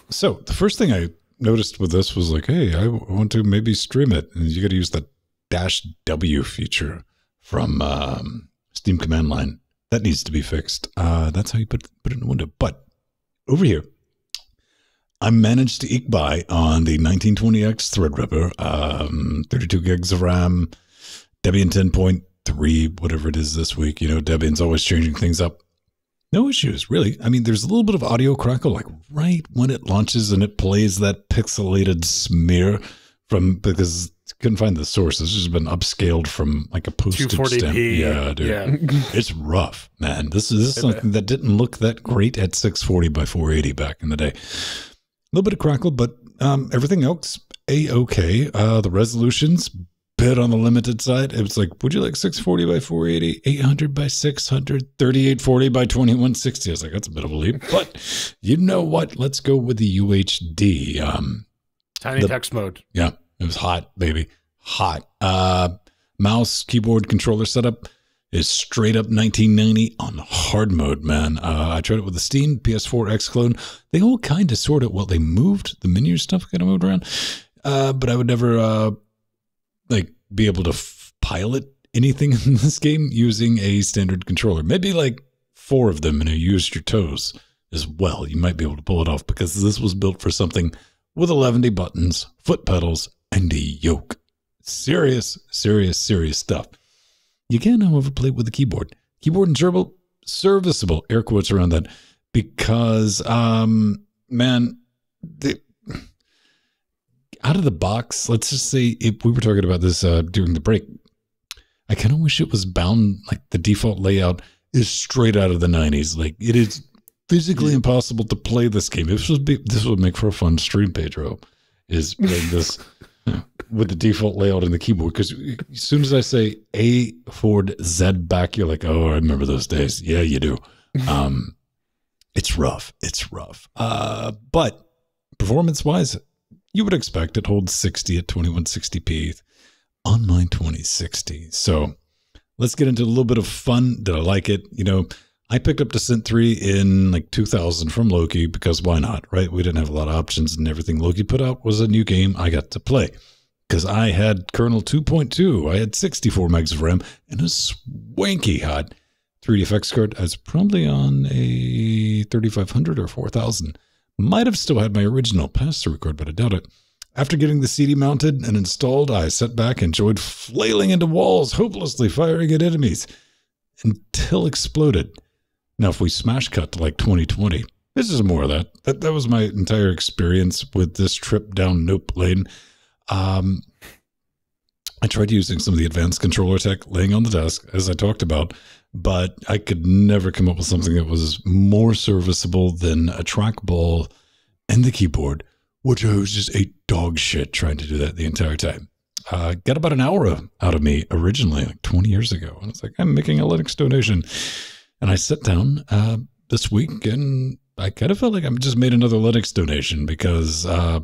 So the first thing I noticed with this was like, hey, I want to maybe stream it, and you got to use the dash W feature from um, Steam command line. That needs to be fixed. Uh, that's how you put put it in the window. But over here, I managed to eke by on the 1920X Threadripper, um, 32 gigs of RAM, Debian 10.3, whatever it is this week. You know, Debian's always changing things up. No issues, really. I mean, there's a little bit of audio crackle, like right when it launches and it plays that pixelated smear from because couldn't find the source. This has been upscaled from like a postage stamp. 240p. Yeah, dude. Yeah. It's rough, man. This is, this is something that didn't look that great at 640 by 480 back in the day. A little bit of crackle, but um, everything else a okay. Uh, the resolutions bit on the limited side. It was like, would you like 640 by 480, 800 by 600, 3840 by 2160? I was like, that's a bit of a leap, but you know what? Let's go with the UHD. Um, Tiny The- text mode. yeah, it was hot, baby. Hot. Uh mouse, keyboard, controller setup is straight up 1990 on hard mode, man. Uh, I tried it with the Steam, PS4, X Clone. They all kind of sort of, well, they moved, the menu stuff kind of moved around. Uh, but I would never, uh, like, be able to pilot anything in this game using a standard controller. Maybe like four of them and you used your toes as well. You might be able to pull it off because this was built for something with 110 buttons, foot pedals, and a yoke. Serious, serious, serious stuff. You can, however, play with the keyboard. Keyboard and gerbil, serviceable, air quotes around that, because, um, man, the, out of the box, let's just say if we were talking about this uh, during the break, I kind of wish it was bound like the default layout is straight out of the 90s. Like it is physically impossible to play this game. This would be this would make for a fun stream, Pedro. Is playing this with the default layout in the keyboard because as soon as I say A forward Z back, you're like, oh, I remember those days. Yeah, you do. Um, it's rough. It's rough. Uh, but performance wise, you would expect it holds 60 at 2160p on my 2060. So let's get into a little bit of fun. Did I like it? You know, I picked up Descent 3 in like 2000 from Loki because why not, right? We didn't have a lot of options and everything Loki put out was a new game I got to play because I had kernel 2.2. I had 64 megs of RAM and a swanky hot 3DFX card. I was probably on a 3500 or 4000. Might have still had my original pass through card, but I doubt it. After getting the CD mounted and installed, I sat back and enjoyed flailing into walls, hopelessly firing at enemies until exploded. Now, if we smash cut to like 2020, this is more of that. That that was my entire experience with this trip down Nope Lane. Um, I tried using some of the advanced controller tech laying on the desk, as I talked about, but I could never come up with something that was more serviceable than a trackball and the keyboard, which I was just a dog shit trying to do that the entire time. Uh, got about an hour out of me originally, like 20 years ago. And it's like, I'm making a Linux donation. And I sat down uh, this week and I kind of felt like I just made another Linux donation because, uh,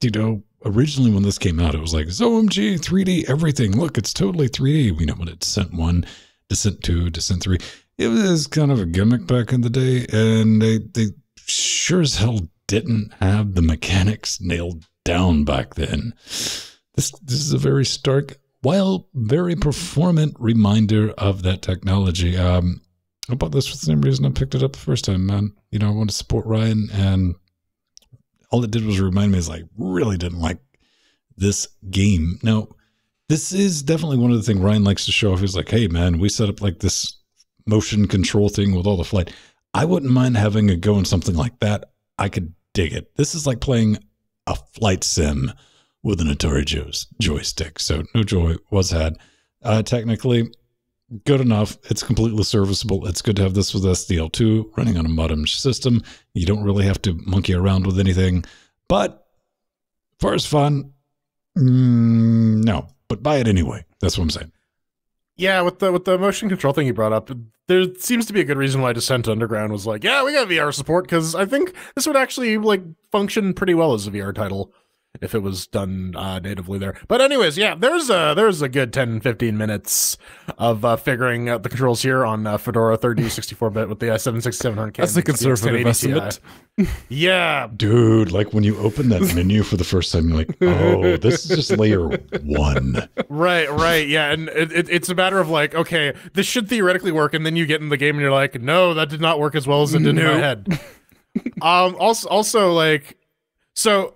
you know, originally when this came out, it was like, OMG, 3D, everything. Look, it's totally 3D. We know when it's Descent 1, Descent 2, Descent 3. It was kind of a gimmick back in the day. And they, they sure as hell didn't have the mechanics nailed down back then. This, this is a very stark, while very performant reminder of that technology. Um, I bought this for the same reason I picked it up the first time, man. You know, I want to support Ryan, and all it did was remind me, is like, really didn't like this game. Now, this is definitely one of the things Ryan likes to show off. He's like, hey, man, we set up like this motion control thing with all the flight. I wouldn't mind having a go in something like that. I could dig it. This is like playing a flight sim with an Atari joystick. So no joy was had. Uh, technically, good enough. It's completely serviceable. It's good to have this with SDL2 running on a modem system. You don't really have to monkey around with anything. But as far as fun, mm, no. But buy it anyway. That's what I'm saying. Yeah, with the with the motion control thing you brought up, there seems to be a good reason why Descent Underground was like, yeah, we got VR support because I think this would actually like function pretty well as a VR title if it was done uh, natively there. But anyways, yeah, there's a there's a good 10 15 minutes of uh, figuring out the controls here on uh, Fedora 30 64 bit with the i7-6700K. That's the conservative estimate. yeah, dude, like when you open that menu for the first time, you're like, oh, this is just layer one. Right, right, yeah, and it, it, it's a matter of like, okay, this should theoretically work, and then you get in the game and you're like, no, that did not work as well as it did in my head. um, also, also like, so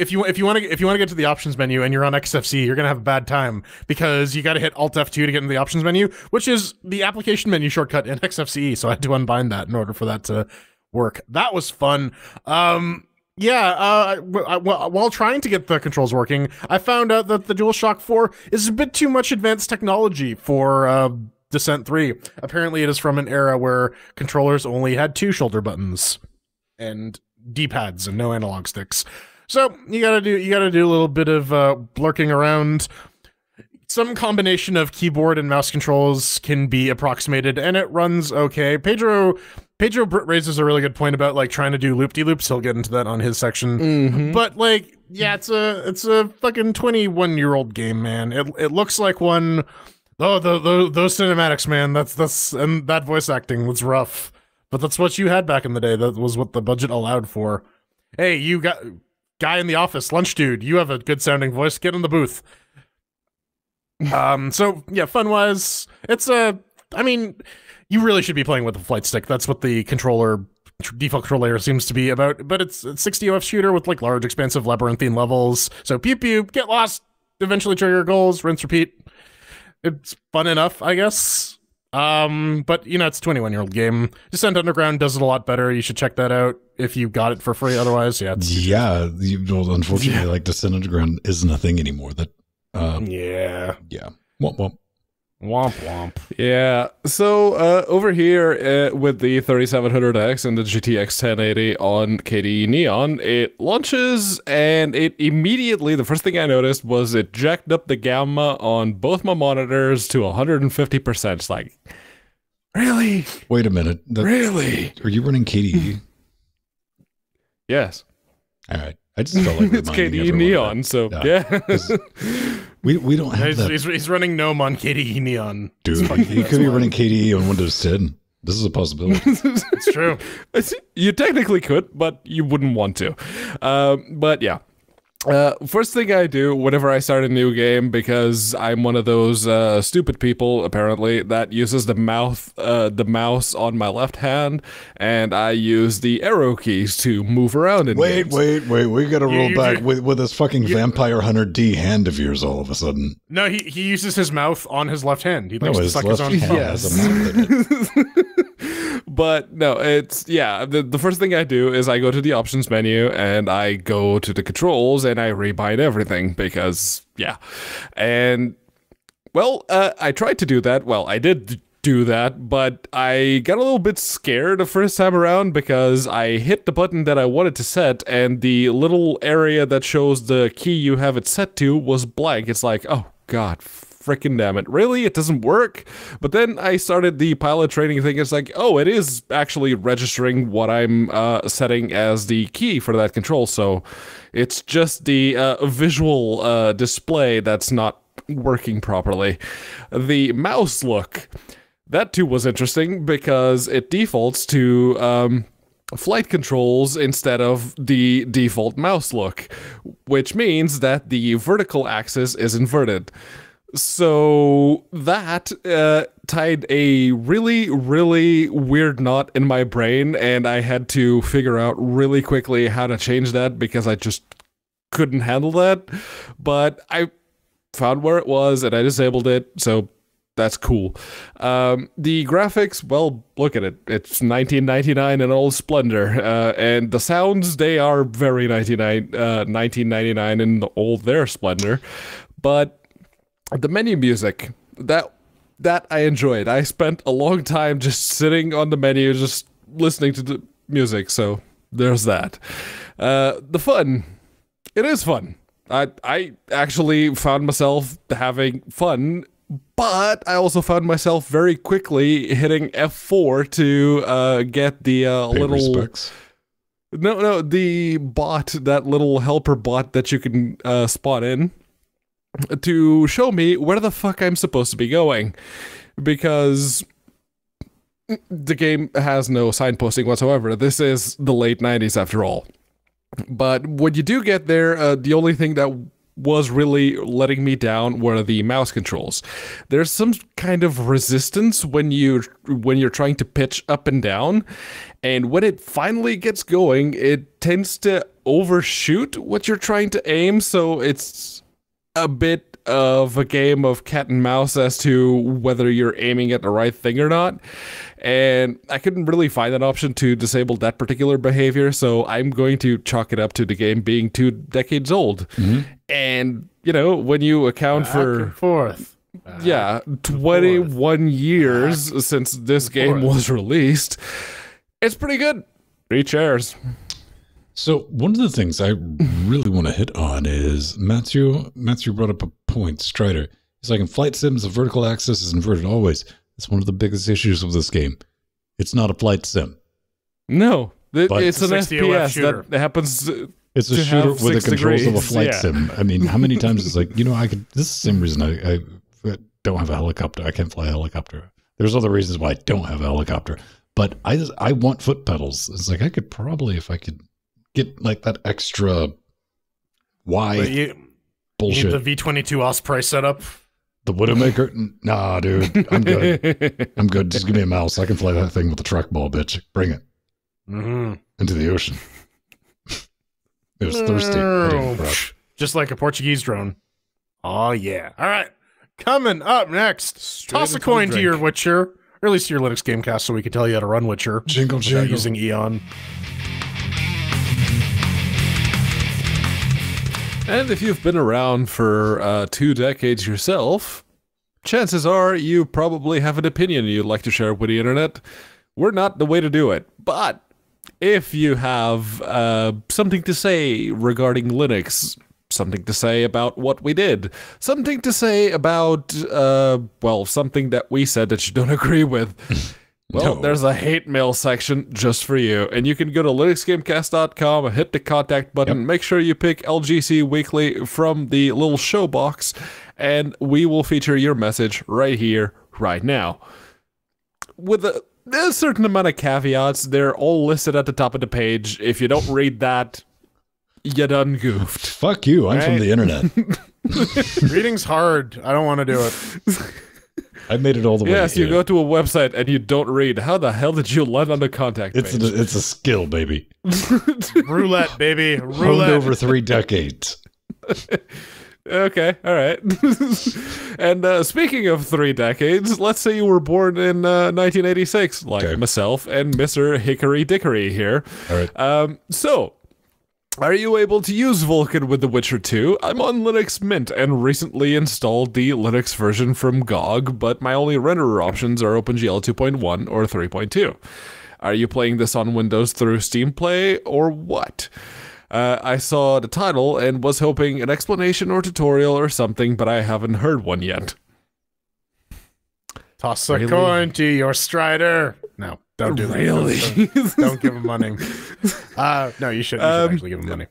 if you if you want to if you want to get to the options menu and you're on XFC, you're gonna have a bad time because you got to hit Alt F2 to get into the options menu, which is the application menu shortcut in XFCE. So I had to unbind that in order for that to work. That was fun. Um, yeah, uh, while trying to get the controls working, I found out that the DualShock 4 is a bit too much advanced technology for uh, Descent 3. Apparently, it is from an era where controllers only had two shoulder buttons and D-pads and no analog sticks. So you gotta do you gotta do a little bit of uh, lurking around. Some combination of keyboard and mouse controls can be approximated, and it runs okay. Pedro Pedro raises a really good point about like trying to do loop de loops. He'll get into that on his section. Mm-hmm. But like, yeah, it's a it's a fucking twenty one year old game, man. It it looks like one. Oh, the, the those cinematics, man. That's that's and that voice acting was rough. But that's what you had back in the day. That was what the budget allowed for. Hey, you got guy in the office, lunch dude, you have a good sounding voice. Get in the booth. um. So yeah, fun wise, it's a. I mean, you really should be playing with the flight stick. That's what the controller default controller seems to be about. But it's a 6DOF shooter with like large, expansive labyrinthine levels. So pew pew, get lost, eventually trigger goals, rinse, repeat. It's fun enough, I guess. Um, but you know, it's a 21 year old game. Descent Underground does it a lot better. You should check that out if you got it for free. Otherwise, yeah, yeah. You, well, unfortunately, yeah. like Descent Underground isn't a thing anymore. That, um, yeah, yeah. Womp womp. Womp womp. Yeah. So uh, over here uh, with the 3700X and the GTX 1080 on KDE Neon, it launches and it immediately, the first thing I noticed was it jacked up the gamma on both my monitors to 150%. It's like, really? Wait a minute. That- Really? Are you running KDE? Yes. All right. I just felt like it's reminding KDE Neon, so Yeah. yeah. We we don't have He's, that, he's, he's running GNOME on KDE Neon. dude. he could be running KDE on Windows 10. This is a possibility. It's true. You technically could, but you wouldn't want to. Um, but yeah. Uh, first thing I do whenever I start a new game, because I'm one of those uh, stupid people apparently that uses the mouth, uh, the mouse on my left hand, and I use the arrow keys to move around in wait, games. wait, wait. We got to roll you back do- with with this fucking Vampire Hunter D hand of yours all of a sudden. No, he, he uses his mouth on his left hand. He No, likes to his suck left his own hand thumb. has a mouth in it. but no, it's yeah. The, the first thing I do is I go to the options menu and I go to the controls and I rebind everything because yeah, and well, uh, I tried to do that. Well, I did do that, but I got a little bit scared the first time around because I hit the button that I wanted to set and the little area that shows the key you have it set to was blank. It's like, oh god, freaking damn it. Really? It doesn't work? But then I started the pilot training thing. It's like, oh, it is actually registering what I'm uh, setting as the key for that control. So it's just the uh, visual uh, display that's not working properly. The mouse look, that too was interesting because it defaults to. Um, flight controls instead of the default mouse look, which means that the vertical axis is inverted. So that uh, tied a really, really weird knot in my brain, and I had to figure out really quickly how to change that because I just couldn't handle that. But I found where it was and I disabled it, so that's cool. Um, the graphics, well, look at it. It's 1999 in all splendor, uh, and the sounds they are very 99, uh, 1999 in all their splendor. But the menu music that that I enjoyed. I spent a long time just sitting on the menu, just listening to the music. So there's that. Uh, the fun, it is fun. I I actually found myself having fun, but I also found myself very quickly hitting F4 to uh, get the uh, little respects. no no the bot that little helper bot that you can uh, spot in to show me where the fuck I'm supposed to be going because the game has no signposting whatsoever. This is the late 90s after all. But when you do get there, uh, the only thing that was really letting me down were the mouse controls. There's some kind of resistance when you when you're trying to pitch up and down, and when it finally gets going, it tends to overshoot what you're trying to aim, so it's a bit of a game of cat and mouse as to whether you're aiming at the right thing or not. And I couldn't really find an option to disable that particular behavior, so I'm going to chalk it up to the game being two decades old. Mm-hmm. And, you know, when you account Back for forth. yeah, 21 years since this game forth. was released, it's pretty good. Three chairs. So one of the things I really want to hit on is Matthew. Matthew brought up a point. Strider. It's like in flight sims, the vertical axis is inverted always. It's one of the biggest issues of this game. It's not a flight sim. No, th- But- it's an FPS that happens. It's a To shooter have with the six controls of a flight yeah. sim. I mean, how many times it's like, you know, I could, this is the same reason I, I don't have a helicopter. I can't fly a helicopter. There's other reasons why I don't have a helicopter, but I I want foot pedals. It's like, I could probably, if I could get like that extra why But you, you bullshit. need the V22 Osprey setup. The Widowmaker? Nah, dude. I'm good. I'm good. Just give me a mouse. I can fly that thing with a trackball, bitch. Bring it Mm-hmm. into the ocean. it was thirsty. I. Just like a Portuguese drone. Oh yeah. All right. Coming up next. Straight toss a coin to your Witcher. Or at least to your Linux Gamecast so we can tell you how to run Witcher Jingle, jingle. using Eon. And if you've been around for uh, two decades yourself, chances are you probably have an opinion you'd like to share with the internet. We're not the way to do it. But if you have uh, something to say regarding Linux, something to say about what we did, something to say about, uh, well, something that we said that you don't agree with. Well, No. there's a hate mail section just for you. And you can go to linuxgamecast.com, hit the contact button, make sure you pick LGC Weekly from the little show box, and we will feature your message right here, right now. With a, a certain amount of caveats, they're all listed at the top of the page. If you don't read that, you done goofed. Fuck you. I'm from the internet. Reading's hard. I don't want to do it. I made it all the way. Yes, you here. go to a website and you don't read. How the hell did you land on the contact It's page? a, it's a skill, baby. Roulette, baby. Honed Roulette. over three decades. Okay, all right. and uh, speaking of three decades, let's say you were born in uh, 1986, like Okay. myself and Mr. Hickory Dickory here. All right. Um, so, are you able to use Vulkan with The Witcher 2? I'm on Linux Mint and recently installed the Linux version from GOG, but my only renderer options are OpenGL 2.1 or 3.2. Are you playing this on Windows through Steam Play or what? Uh, I saw the title and was hoping an explanation or tutorial or something, but I haven't heard one yet. Toss a Really? coin to your strider. No, don't do that. Really? Don't, don't- don't give him money. Uh, no, you should, you should Um, actually give him money.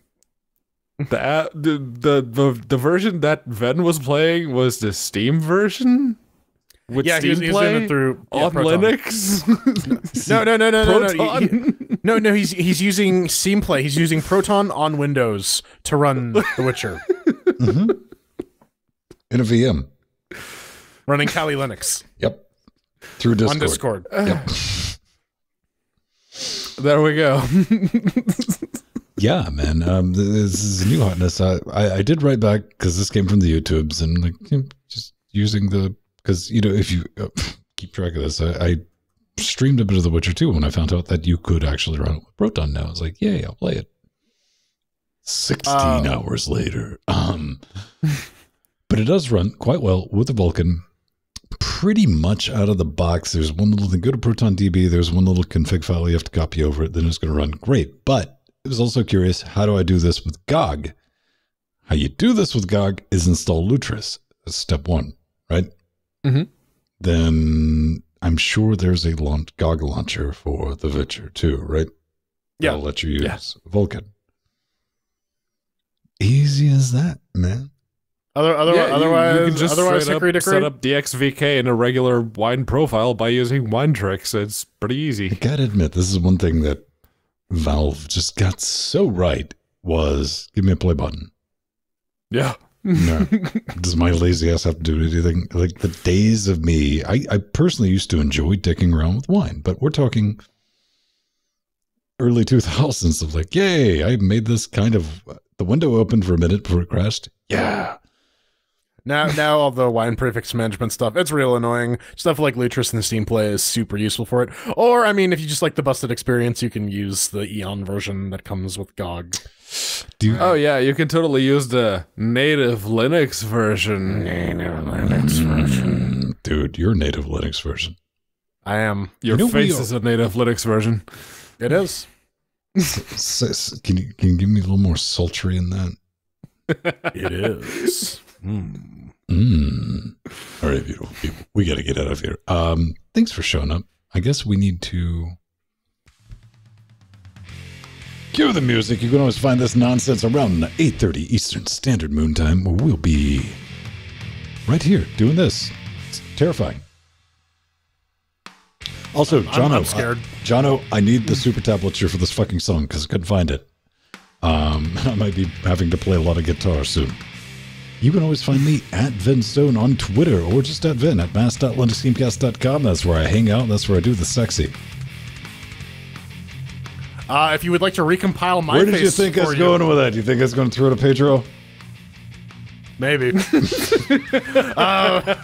The, uh, the the the the version that Venn was playing was the Steam version with Yeah, Steam he's, he's Play doing it through yeah, on Proton. Linux. No, no, no, no, no, no. he- he- No, no, he's he's using Steam Play. He's using Proton on Windows to run The Witcher, In a VM. running Kali Linux Yep. Through Discord. on Discord. Yep. there we go. Yeah, man. Um, this is a new hotness. I, I, I did write back because this came from the YouTubes and like you know, just using the because you know if you uh, keep track of this, I, I streamed a bit of The Witcher 2 when I found out that you could actually run it with Proton. Now I was like, yay, I'll play it. Sixteen Uh, hours later, um, but it does run quite well with the Vulkan. Pretty much out of the box. There's one little thing. Go to ProtonDB. There's one little config file you have to copy over it. Then it's going to run great. But I was also curious, how do I do this with GOG? How you do this with GOG is install Lutris. That's step one, right? Mm -hmm. Then I'm sure there's a launch, GOG launcher for the Witcher too, right? Yeah. I'll let you use Yeah. Vulkan. Easy as that, man. Other, other, Yeah, you- otherwise, you, can just otherwise, straight Hickory up set Dickory. up DXVK in a regular wine profile by using winetricks. It's pretty easy. I easy. gotta admit, this is one thing that Valve just got so right was give me a play button. Yeah. No. Does my lazy ass have to do anything? Like the days of me, I, I personally used to enjoy dicking around with wine, but we're talking early 2000s of like, yay, I made this kind of, uh, the window opened for a minute before it crashed. Yeah. Now, now all the wine prefix management stuff, it's real annoying. Stuff like Lutris and Steam Play is super useful for it. Or, I mean, if you just like the busted experience, you can use the Eon version that comes with GOG. Do you, Oh yeah, you can totally use the native Linux version. Mm, dude, your native Linux version. I am. Your You know, face is a native Linux version. It is. S- s- Can you, can you give me a little more sultry in that? It is. Hmm. Mm. All right, beautiful people. We got to get out of here. Um, thanks for showing up. I guess we need to cue the music. You can always find this nonsense around 8.30 Eastern Standard Moon Time, where we'll be right here doing this. It's terrifying. Also, I'm- Jono, I'm scared. uh, Jono, I need the super tablature for this fucking song because I couldn't find it. Um, I might be having to play a lot of guitar soon. You can always find me at Venn Stone on Twitter or just at Venn at mass.linuxgamecast.com. That's where I hang out. That's where I do the sexy. Uh, if you would like to recompile my where did face you think I was going with that? Do you think I was going to throw it to Pedro? Maybe. uh,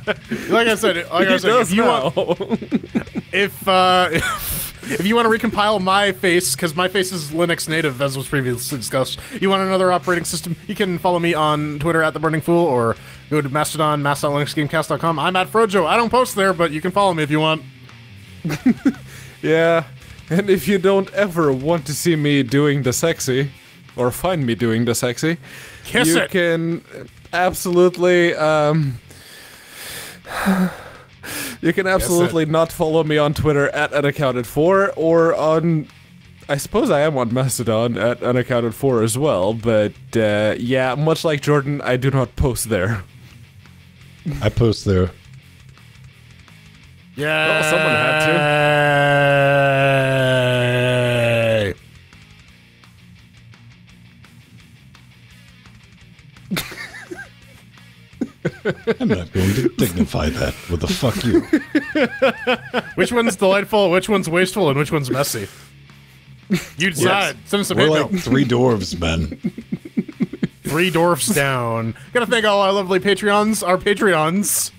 like I said, like I said, if you now. want, if uh, if you want to recompile my face, because my face is Linux native, as was previously discussed, you want another operating system, you can follow me on Twitter at the Burning Fool or Go to Mastodon, mastodon.linuxgamecast.com. I'm at Frojo. I don't post there, but you can follow me if you want. Yeah, and if you don't ever want to see me doing the sexy, or find me doing the sexy, Kiss you it. can absolutely um you can absolutely not follow me on Twitter at unaccounted for or on I suppose I am on Mastodon at unaccounted for as well, but uh, yeah, much like Jordan, I do not post there. I post there. Yeah. Well, someone had to. I'm not going to dignify that with a fuck you. Which one's delightful, which one's wasteful, and which one's messy? You decide. Send us a We're like three dwarves, men. Three dwarfs down. Gotta thank all our lovely Patreons, our Patreons,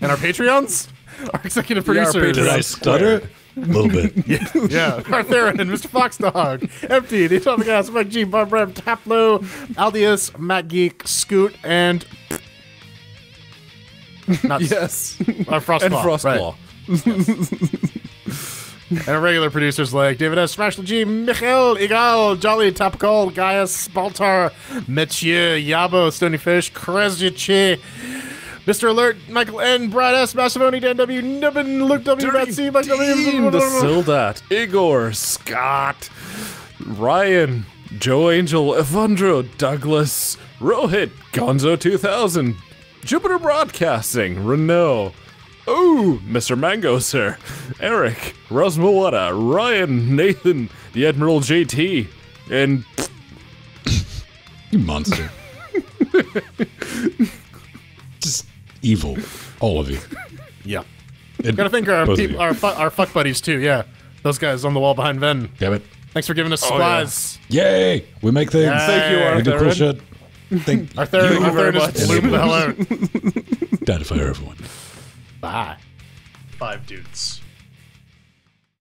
and our Patreons, our executive Yeah, our producers. Did I stutter? A little bit. yeah, Arthurian, Mr. Foxdog, Empty, The Atomic Ass, Mike G, Bob Rev, Taplo, Aldius, Matt Geek, Scoot, and. Not Yes. uh, Frostclaw. and right. Frostclaw. And regular producers like David S. Smash G, Michael, Igal, Jolly, Topical, Gaius, Baltar, Metier, Yabo, Stonyfish, Krezjiche, Mr. Alert, Michael N, Brad S, Massivoni, Dan W, Nubbin, Luke W, Matt C, Mike Dean, W. the Sildat, Igor, Scott, Ryan, Joe Angel, Evandro, Douglas, Rohit, Gonzo 2000, Jupiter Broadcasting, Renault, Ooh, Mr. Mango, sir, Eric, Rosmawada, Ryan, Nathan, the Admiral JT, and You monster. Just evil. All of you. Yeah. And Gotta thank our both peop our, fu- our fuck buddies too, yeah. Those guys on the wall behind Venn. Damn it. Thanks for giving us oh, yeah. supplies. Yay! We make things. thank you, Yay. We do cool Arthur. shit. Thank Our third, you our third very is much. bloomed the hell out. Down to fire everyone. Bye. Five dudes.